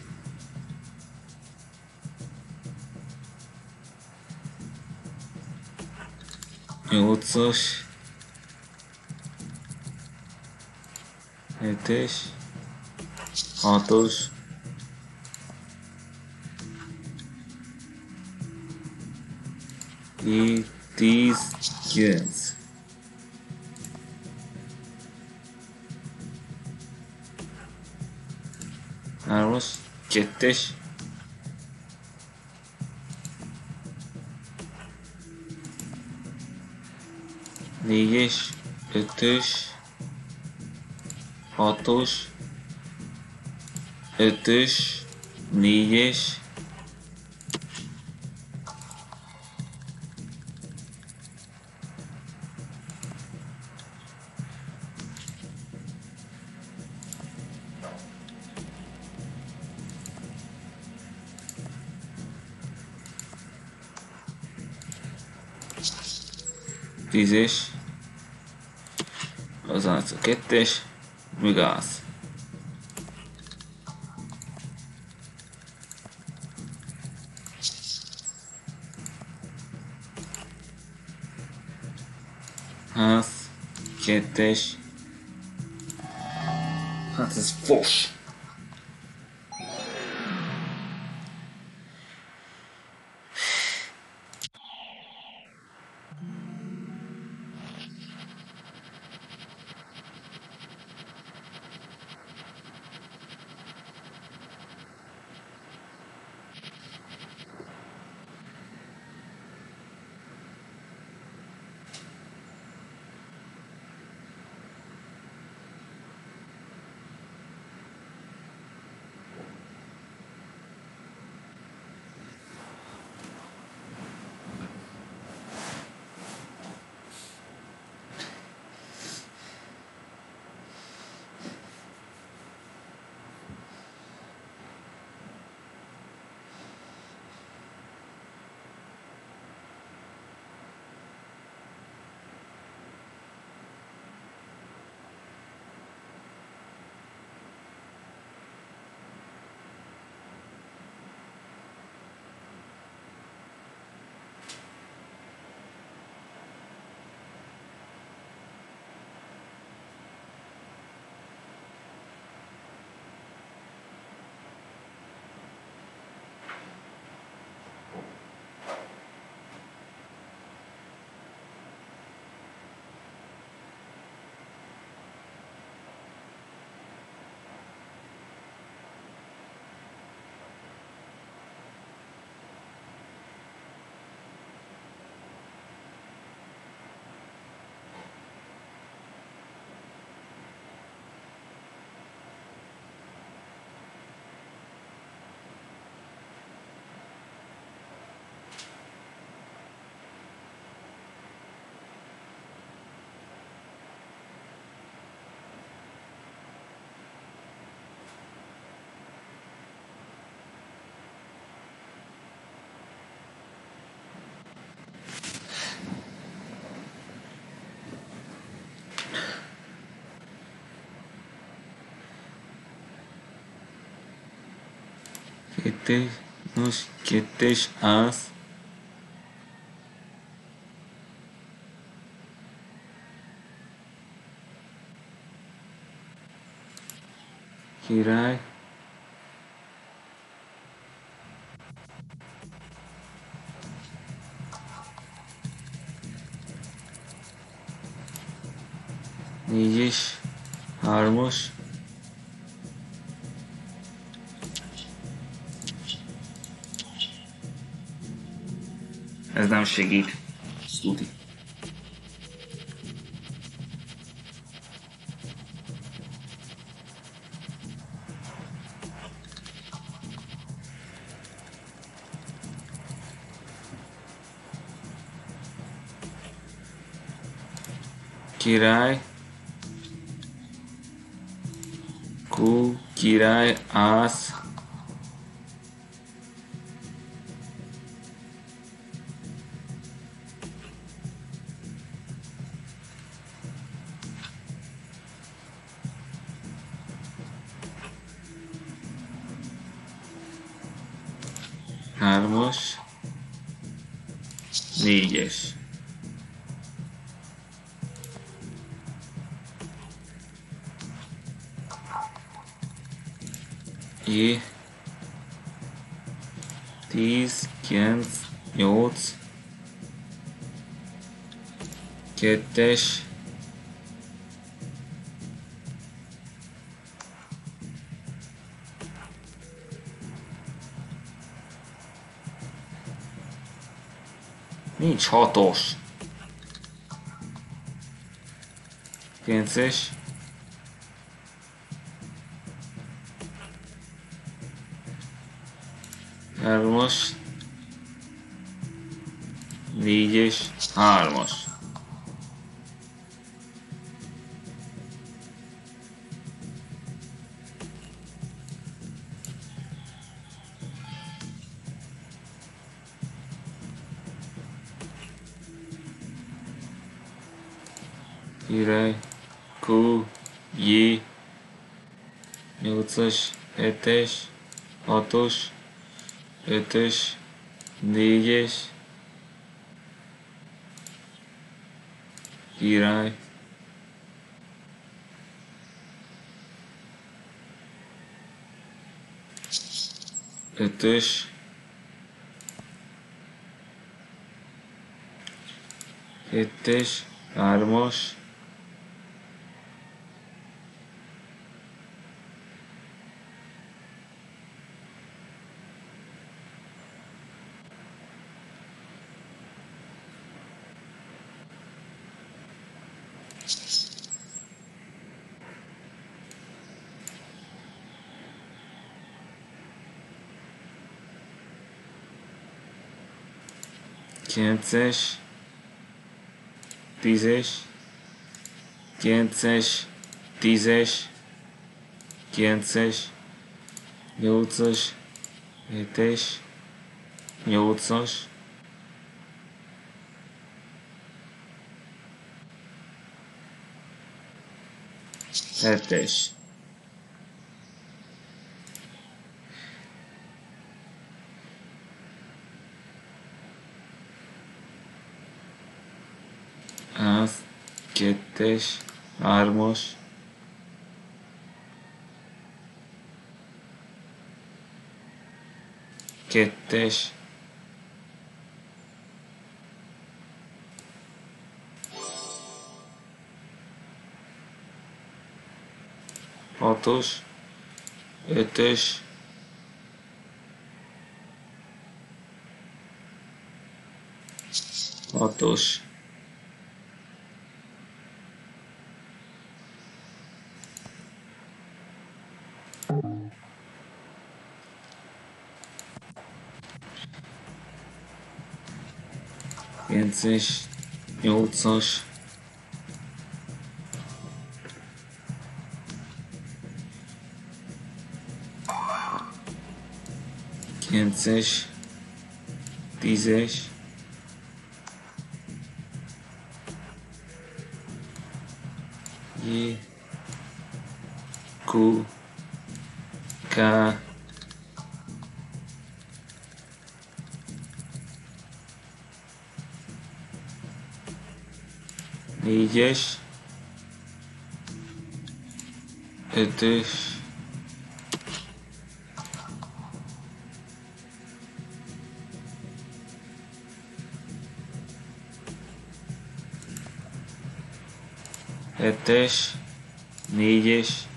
nyolcas, hetes, hatos, и tíz, Hármas, kettes, négyes, ötös, hatos, ötös, négyes, tízes, az a kettes, még az. Az, kettes, Hát ez fos. Kettes, nos, kettes, az. Király. Segít. Tuti. Király. Kú, király, ász. Nincs hatos. Kilences. Hármas. Négyes. Hármas. 7-es, 6-os, 5-ös, 4-es, király, ötös, hetes, hármas, kilences, tízes, kilences, tízes, kilences, nyolcas, hetes, nyolcas, hetes. Az, kettes, hármas, kettes, hatos, ötös, hatos, kilences, nyolcas, kilences, tízes, J, Q, K, négyes, ötös, hetes, négyes,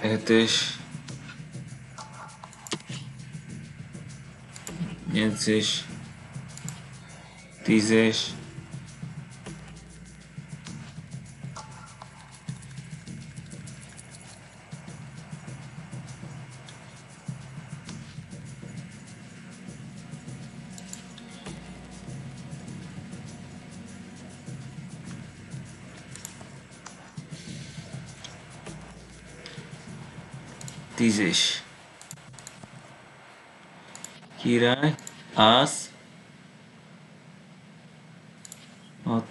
hetes, nyolcas, tízes, tízes. Király,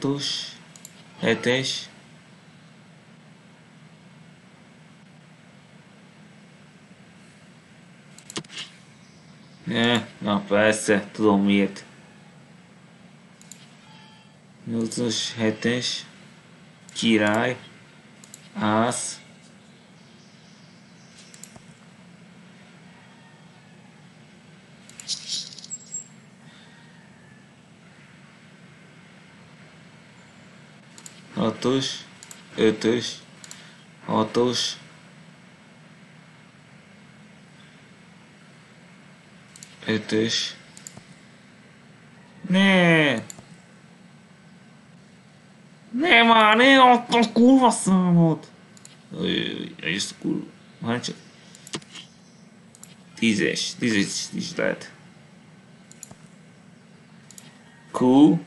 Beatles, é, ETs. É, não, parece é tudo um mito. Nos retes, Kirai, As, 6-os, 5-ös, 6-os, ötös. Ne! Ne már, ne add a kurva számot! Jaj, ezt kurva. Már csak... Tízes, tízes is lehet. Cool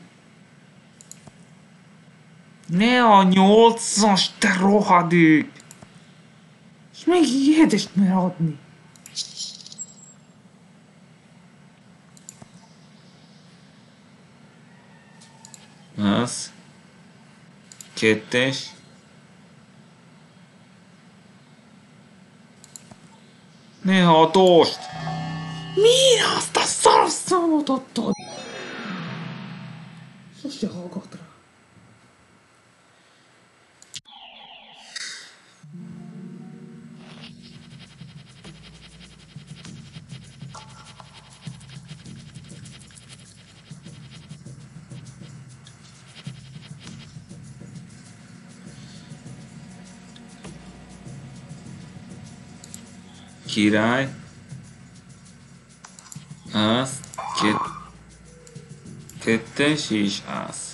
ne a nyolcas, te rohadék! És még hetest mer adni. Az. Kettes. Ne hatost! Miért azt a szarszámot adtad? Sose hallgat rá. Király, ász, két, kettes és ász.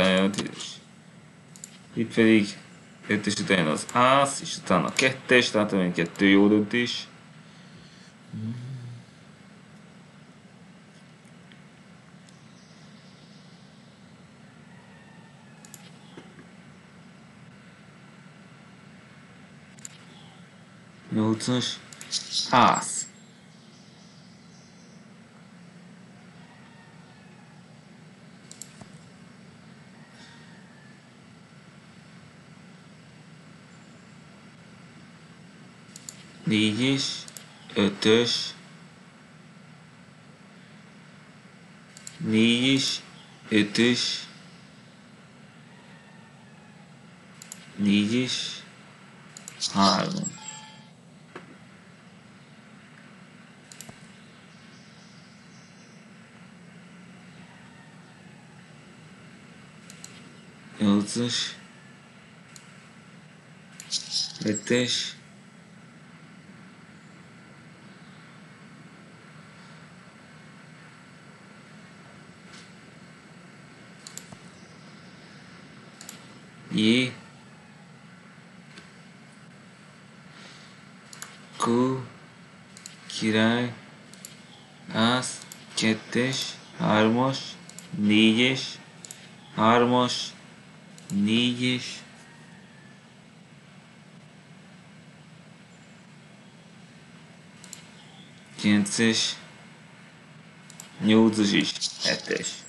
Utána a tízes. Itt pedig kettes után az ász, és utána a kettes, tehát olyan kettő jó döntés. Nyolcas, ász. Négyes, ötös, négyes, ötös, négyes, három. Nyolcas, ötös, Jé. Kó. Király. Ász. Kettes. Hármas. Négyes. Hármas. Négyes. Kilences. Nyolcas és hetes.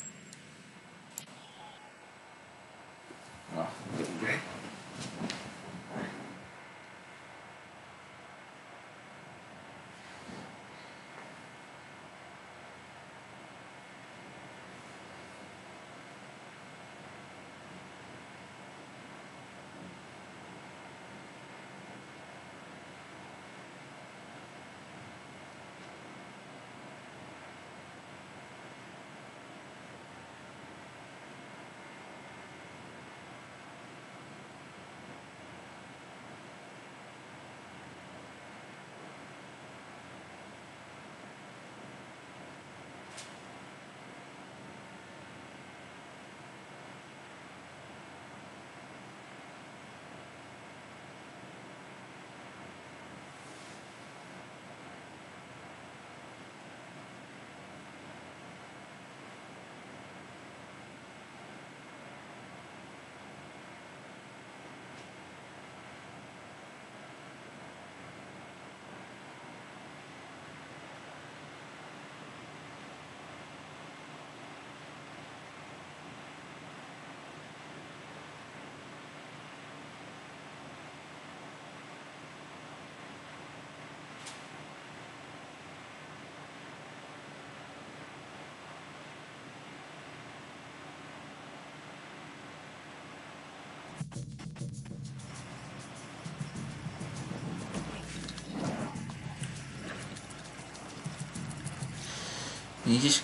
Négyes.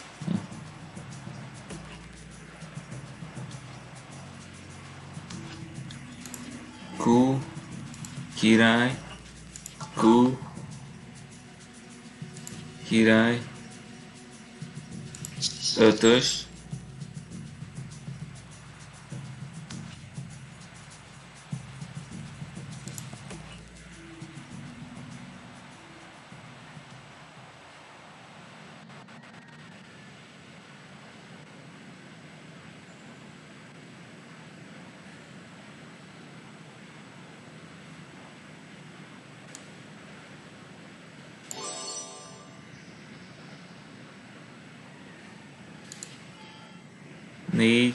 Kú, király, kú, király, ötös,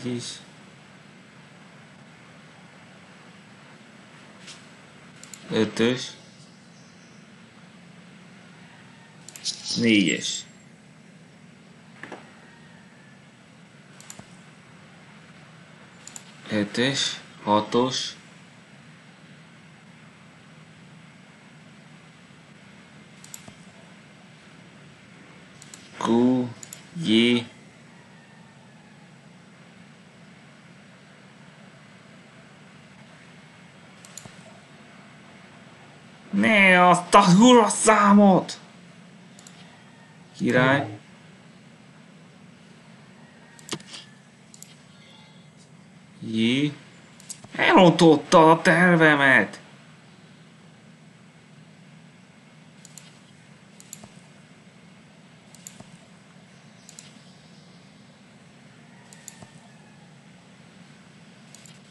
Négy is. Ötös. Négyes. Hetes, hatos. Q, J, Ne, azt a hura számot! Király. Jé. Elrontotta a tervemet!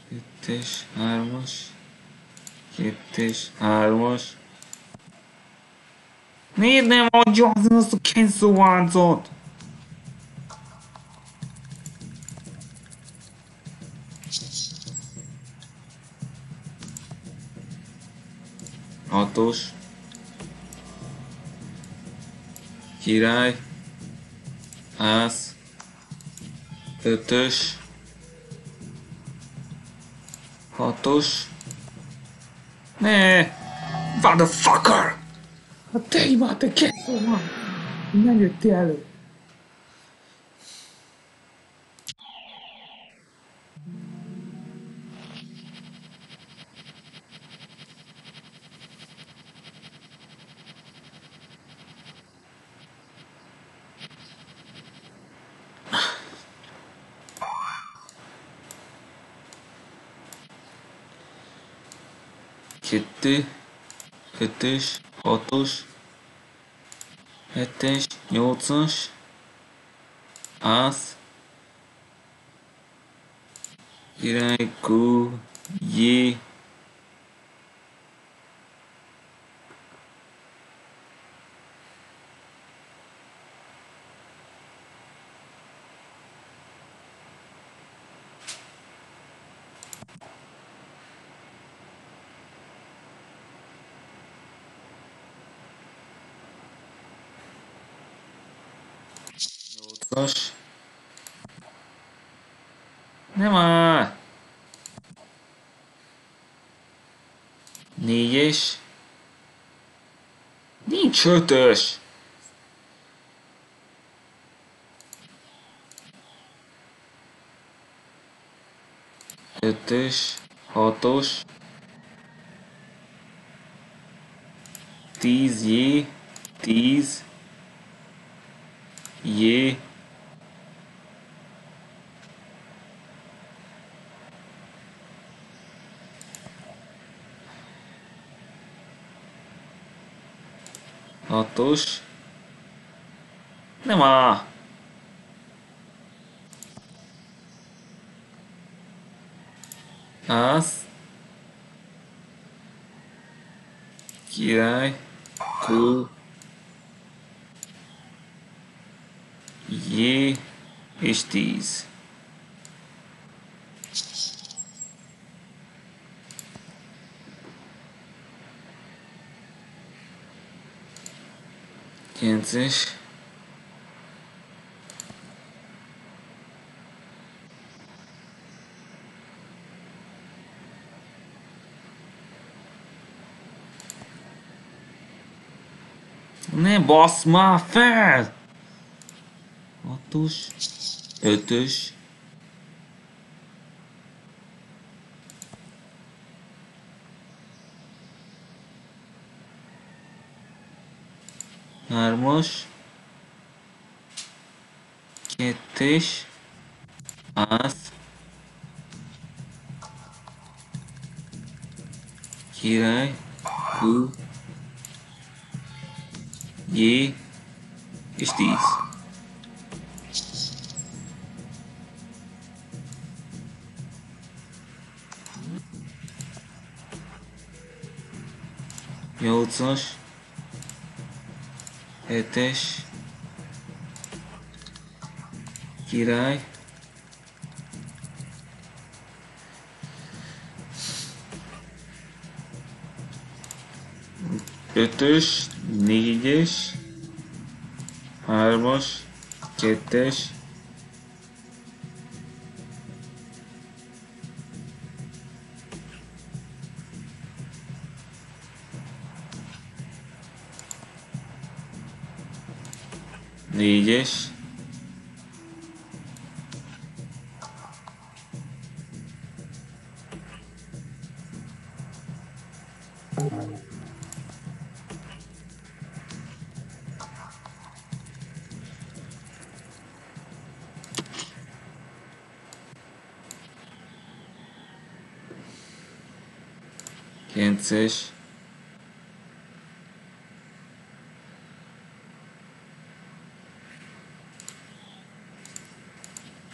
Kettes, hármas. Kettes, hármas. Miért nem adja az azt a kényszóváncot? Hatos. Király. Ász. Ötös. Hatos. Ne! Motherfucker! Hát te imád, te kegyszóván! Nem jöttél elő. Kettő, ötös, hatos, hetes, nyolcas, ász, király, kó, jé, nyolcas. Nem áll! Négyes. Nincs ötös! Hatos, tíz J, tíz, J, hatos, nem a ász, király, kő, J és 10. 9-es. Ne basz már fel! 6-os, 5-ös, باش کتش از Kirai. Ötös, négyes, hármas, kettes, négyes, kilences,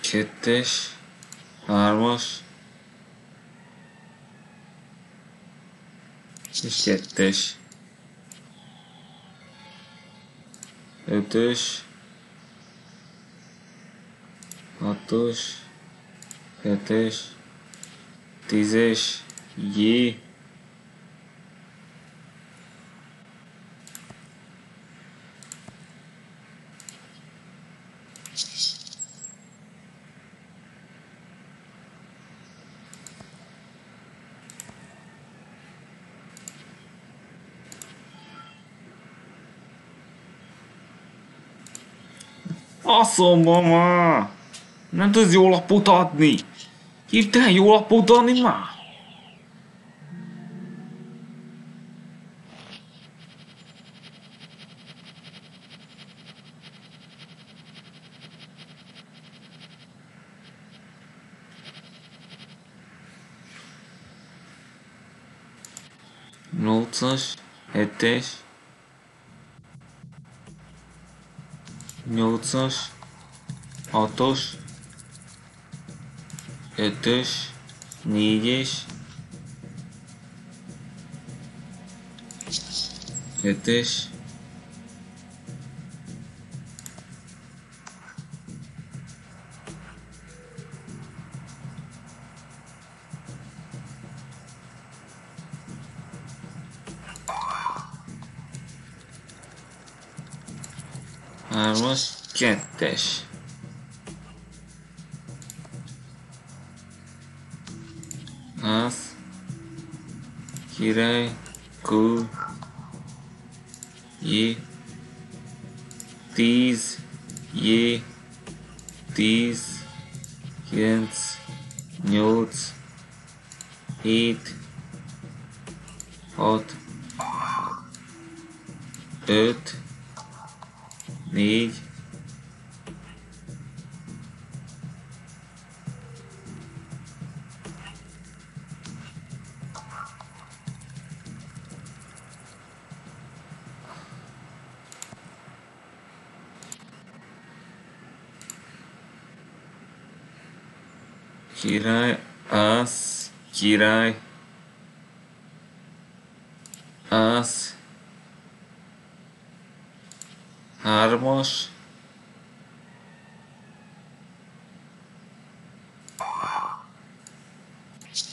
kettes, hármas, és kettes, ötös, hatos, hetes, tízes, J, Faszomba már! Nem tudsz jó lapot adni! Hirtelen jó lapot adni már! Nyolcas, hetes, nyolcas, 30 30 20 70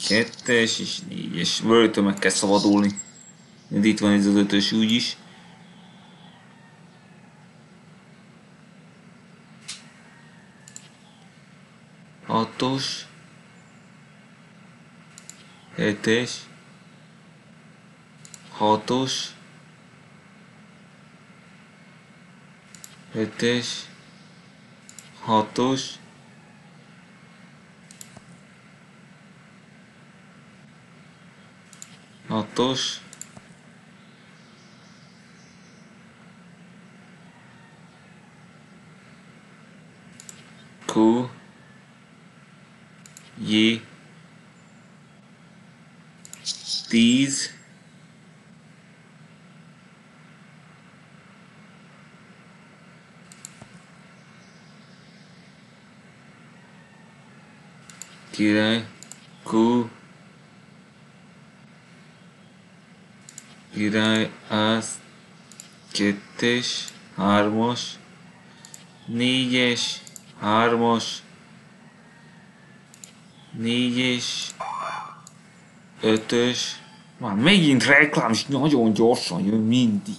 kettes és négyes. Bőrtől meg kell szabadulni. De itt van ez az ötös úgyis. Hatos. Hetes. Hatos. Hetes. Hatos. Hatos. Q. J. Tíz. Király. Q. Az. Kettes. Hármas. Négyes. Hármas. Négyes. Ötös. Már megint reklám, és nagyon gyorsan jön mindig.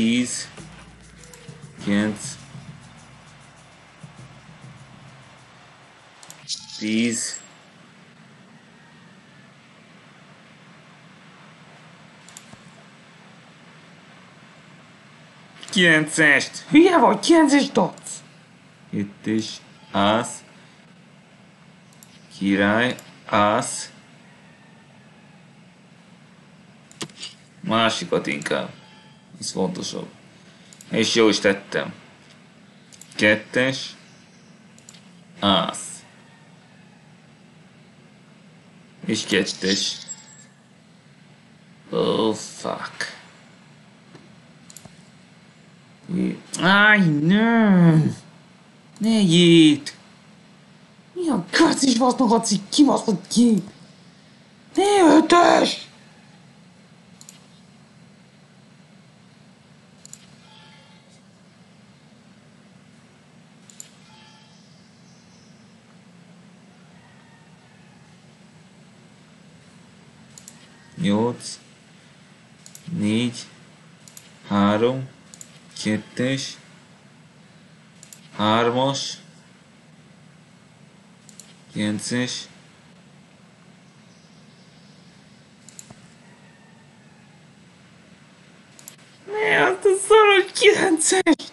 Tíz. Kilenc. Tíz. Kilencest! Hülye vagy, kilencest adsz? Itt is. Ász. Király. Ász. Másikat inkább. Ez fontosabb. És jó is tettem. Kettes. Ász. És kettes. Oh, fuck. Áj, nem! Mi a köc is vasznak a cikk, kibaszott ki? Ne ötös! Nyolc. Négy. Három. Kettes. Hármas. Kilences. Ne, azt a szaros kilences!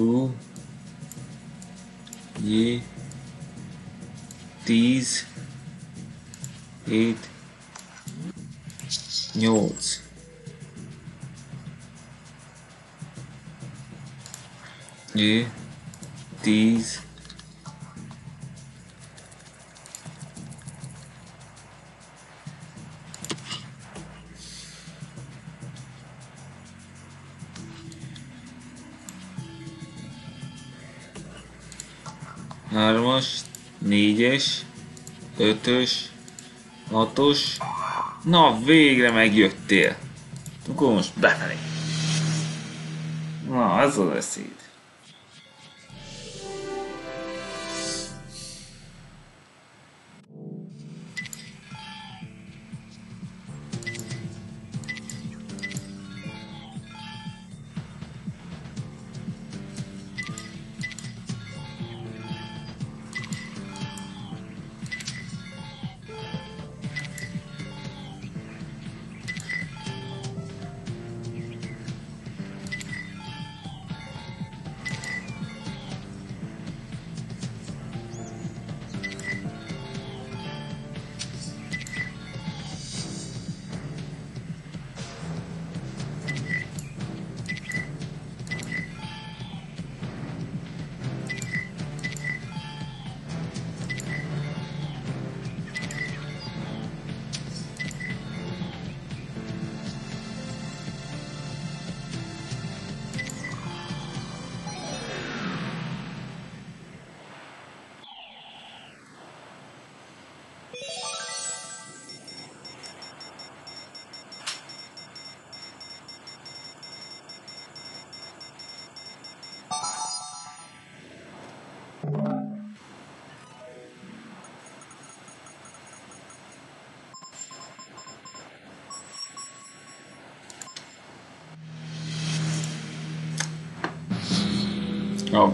who, ye, these, it, yours. Ye, these, 3-as, 4-es, 5-ös, 6-os. Na, végre megjöttél. Akkor most befelé. Na, ez az eszéd.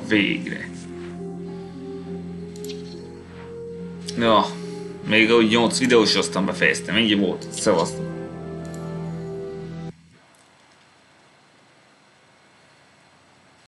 Végre. Ja, még ahogy 8 videós, aztán befejeztem. Ennyi volt. Szevasztok.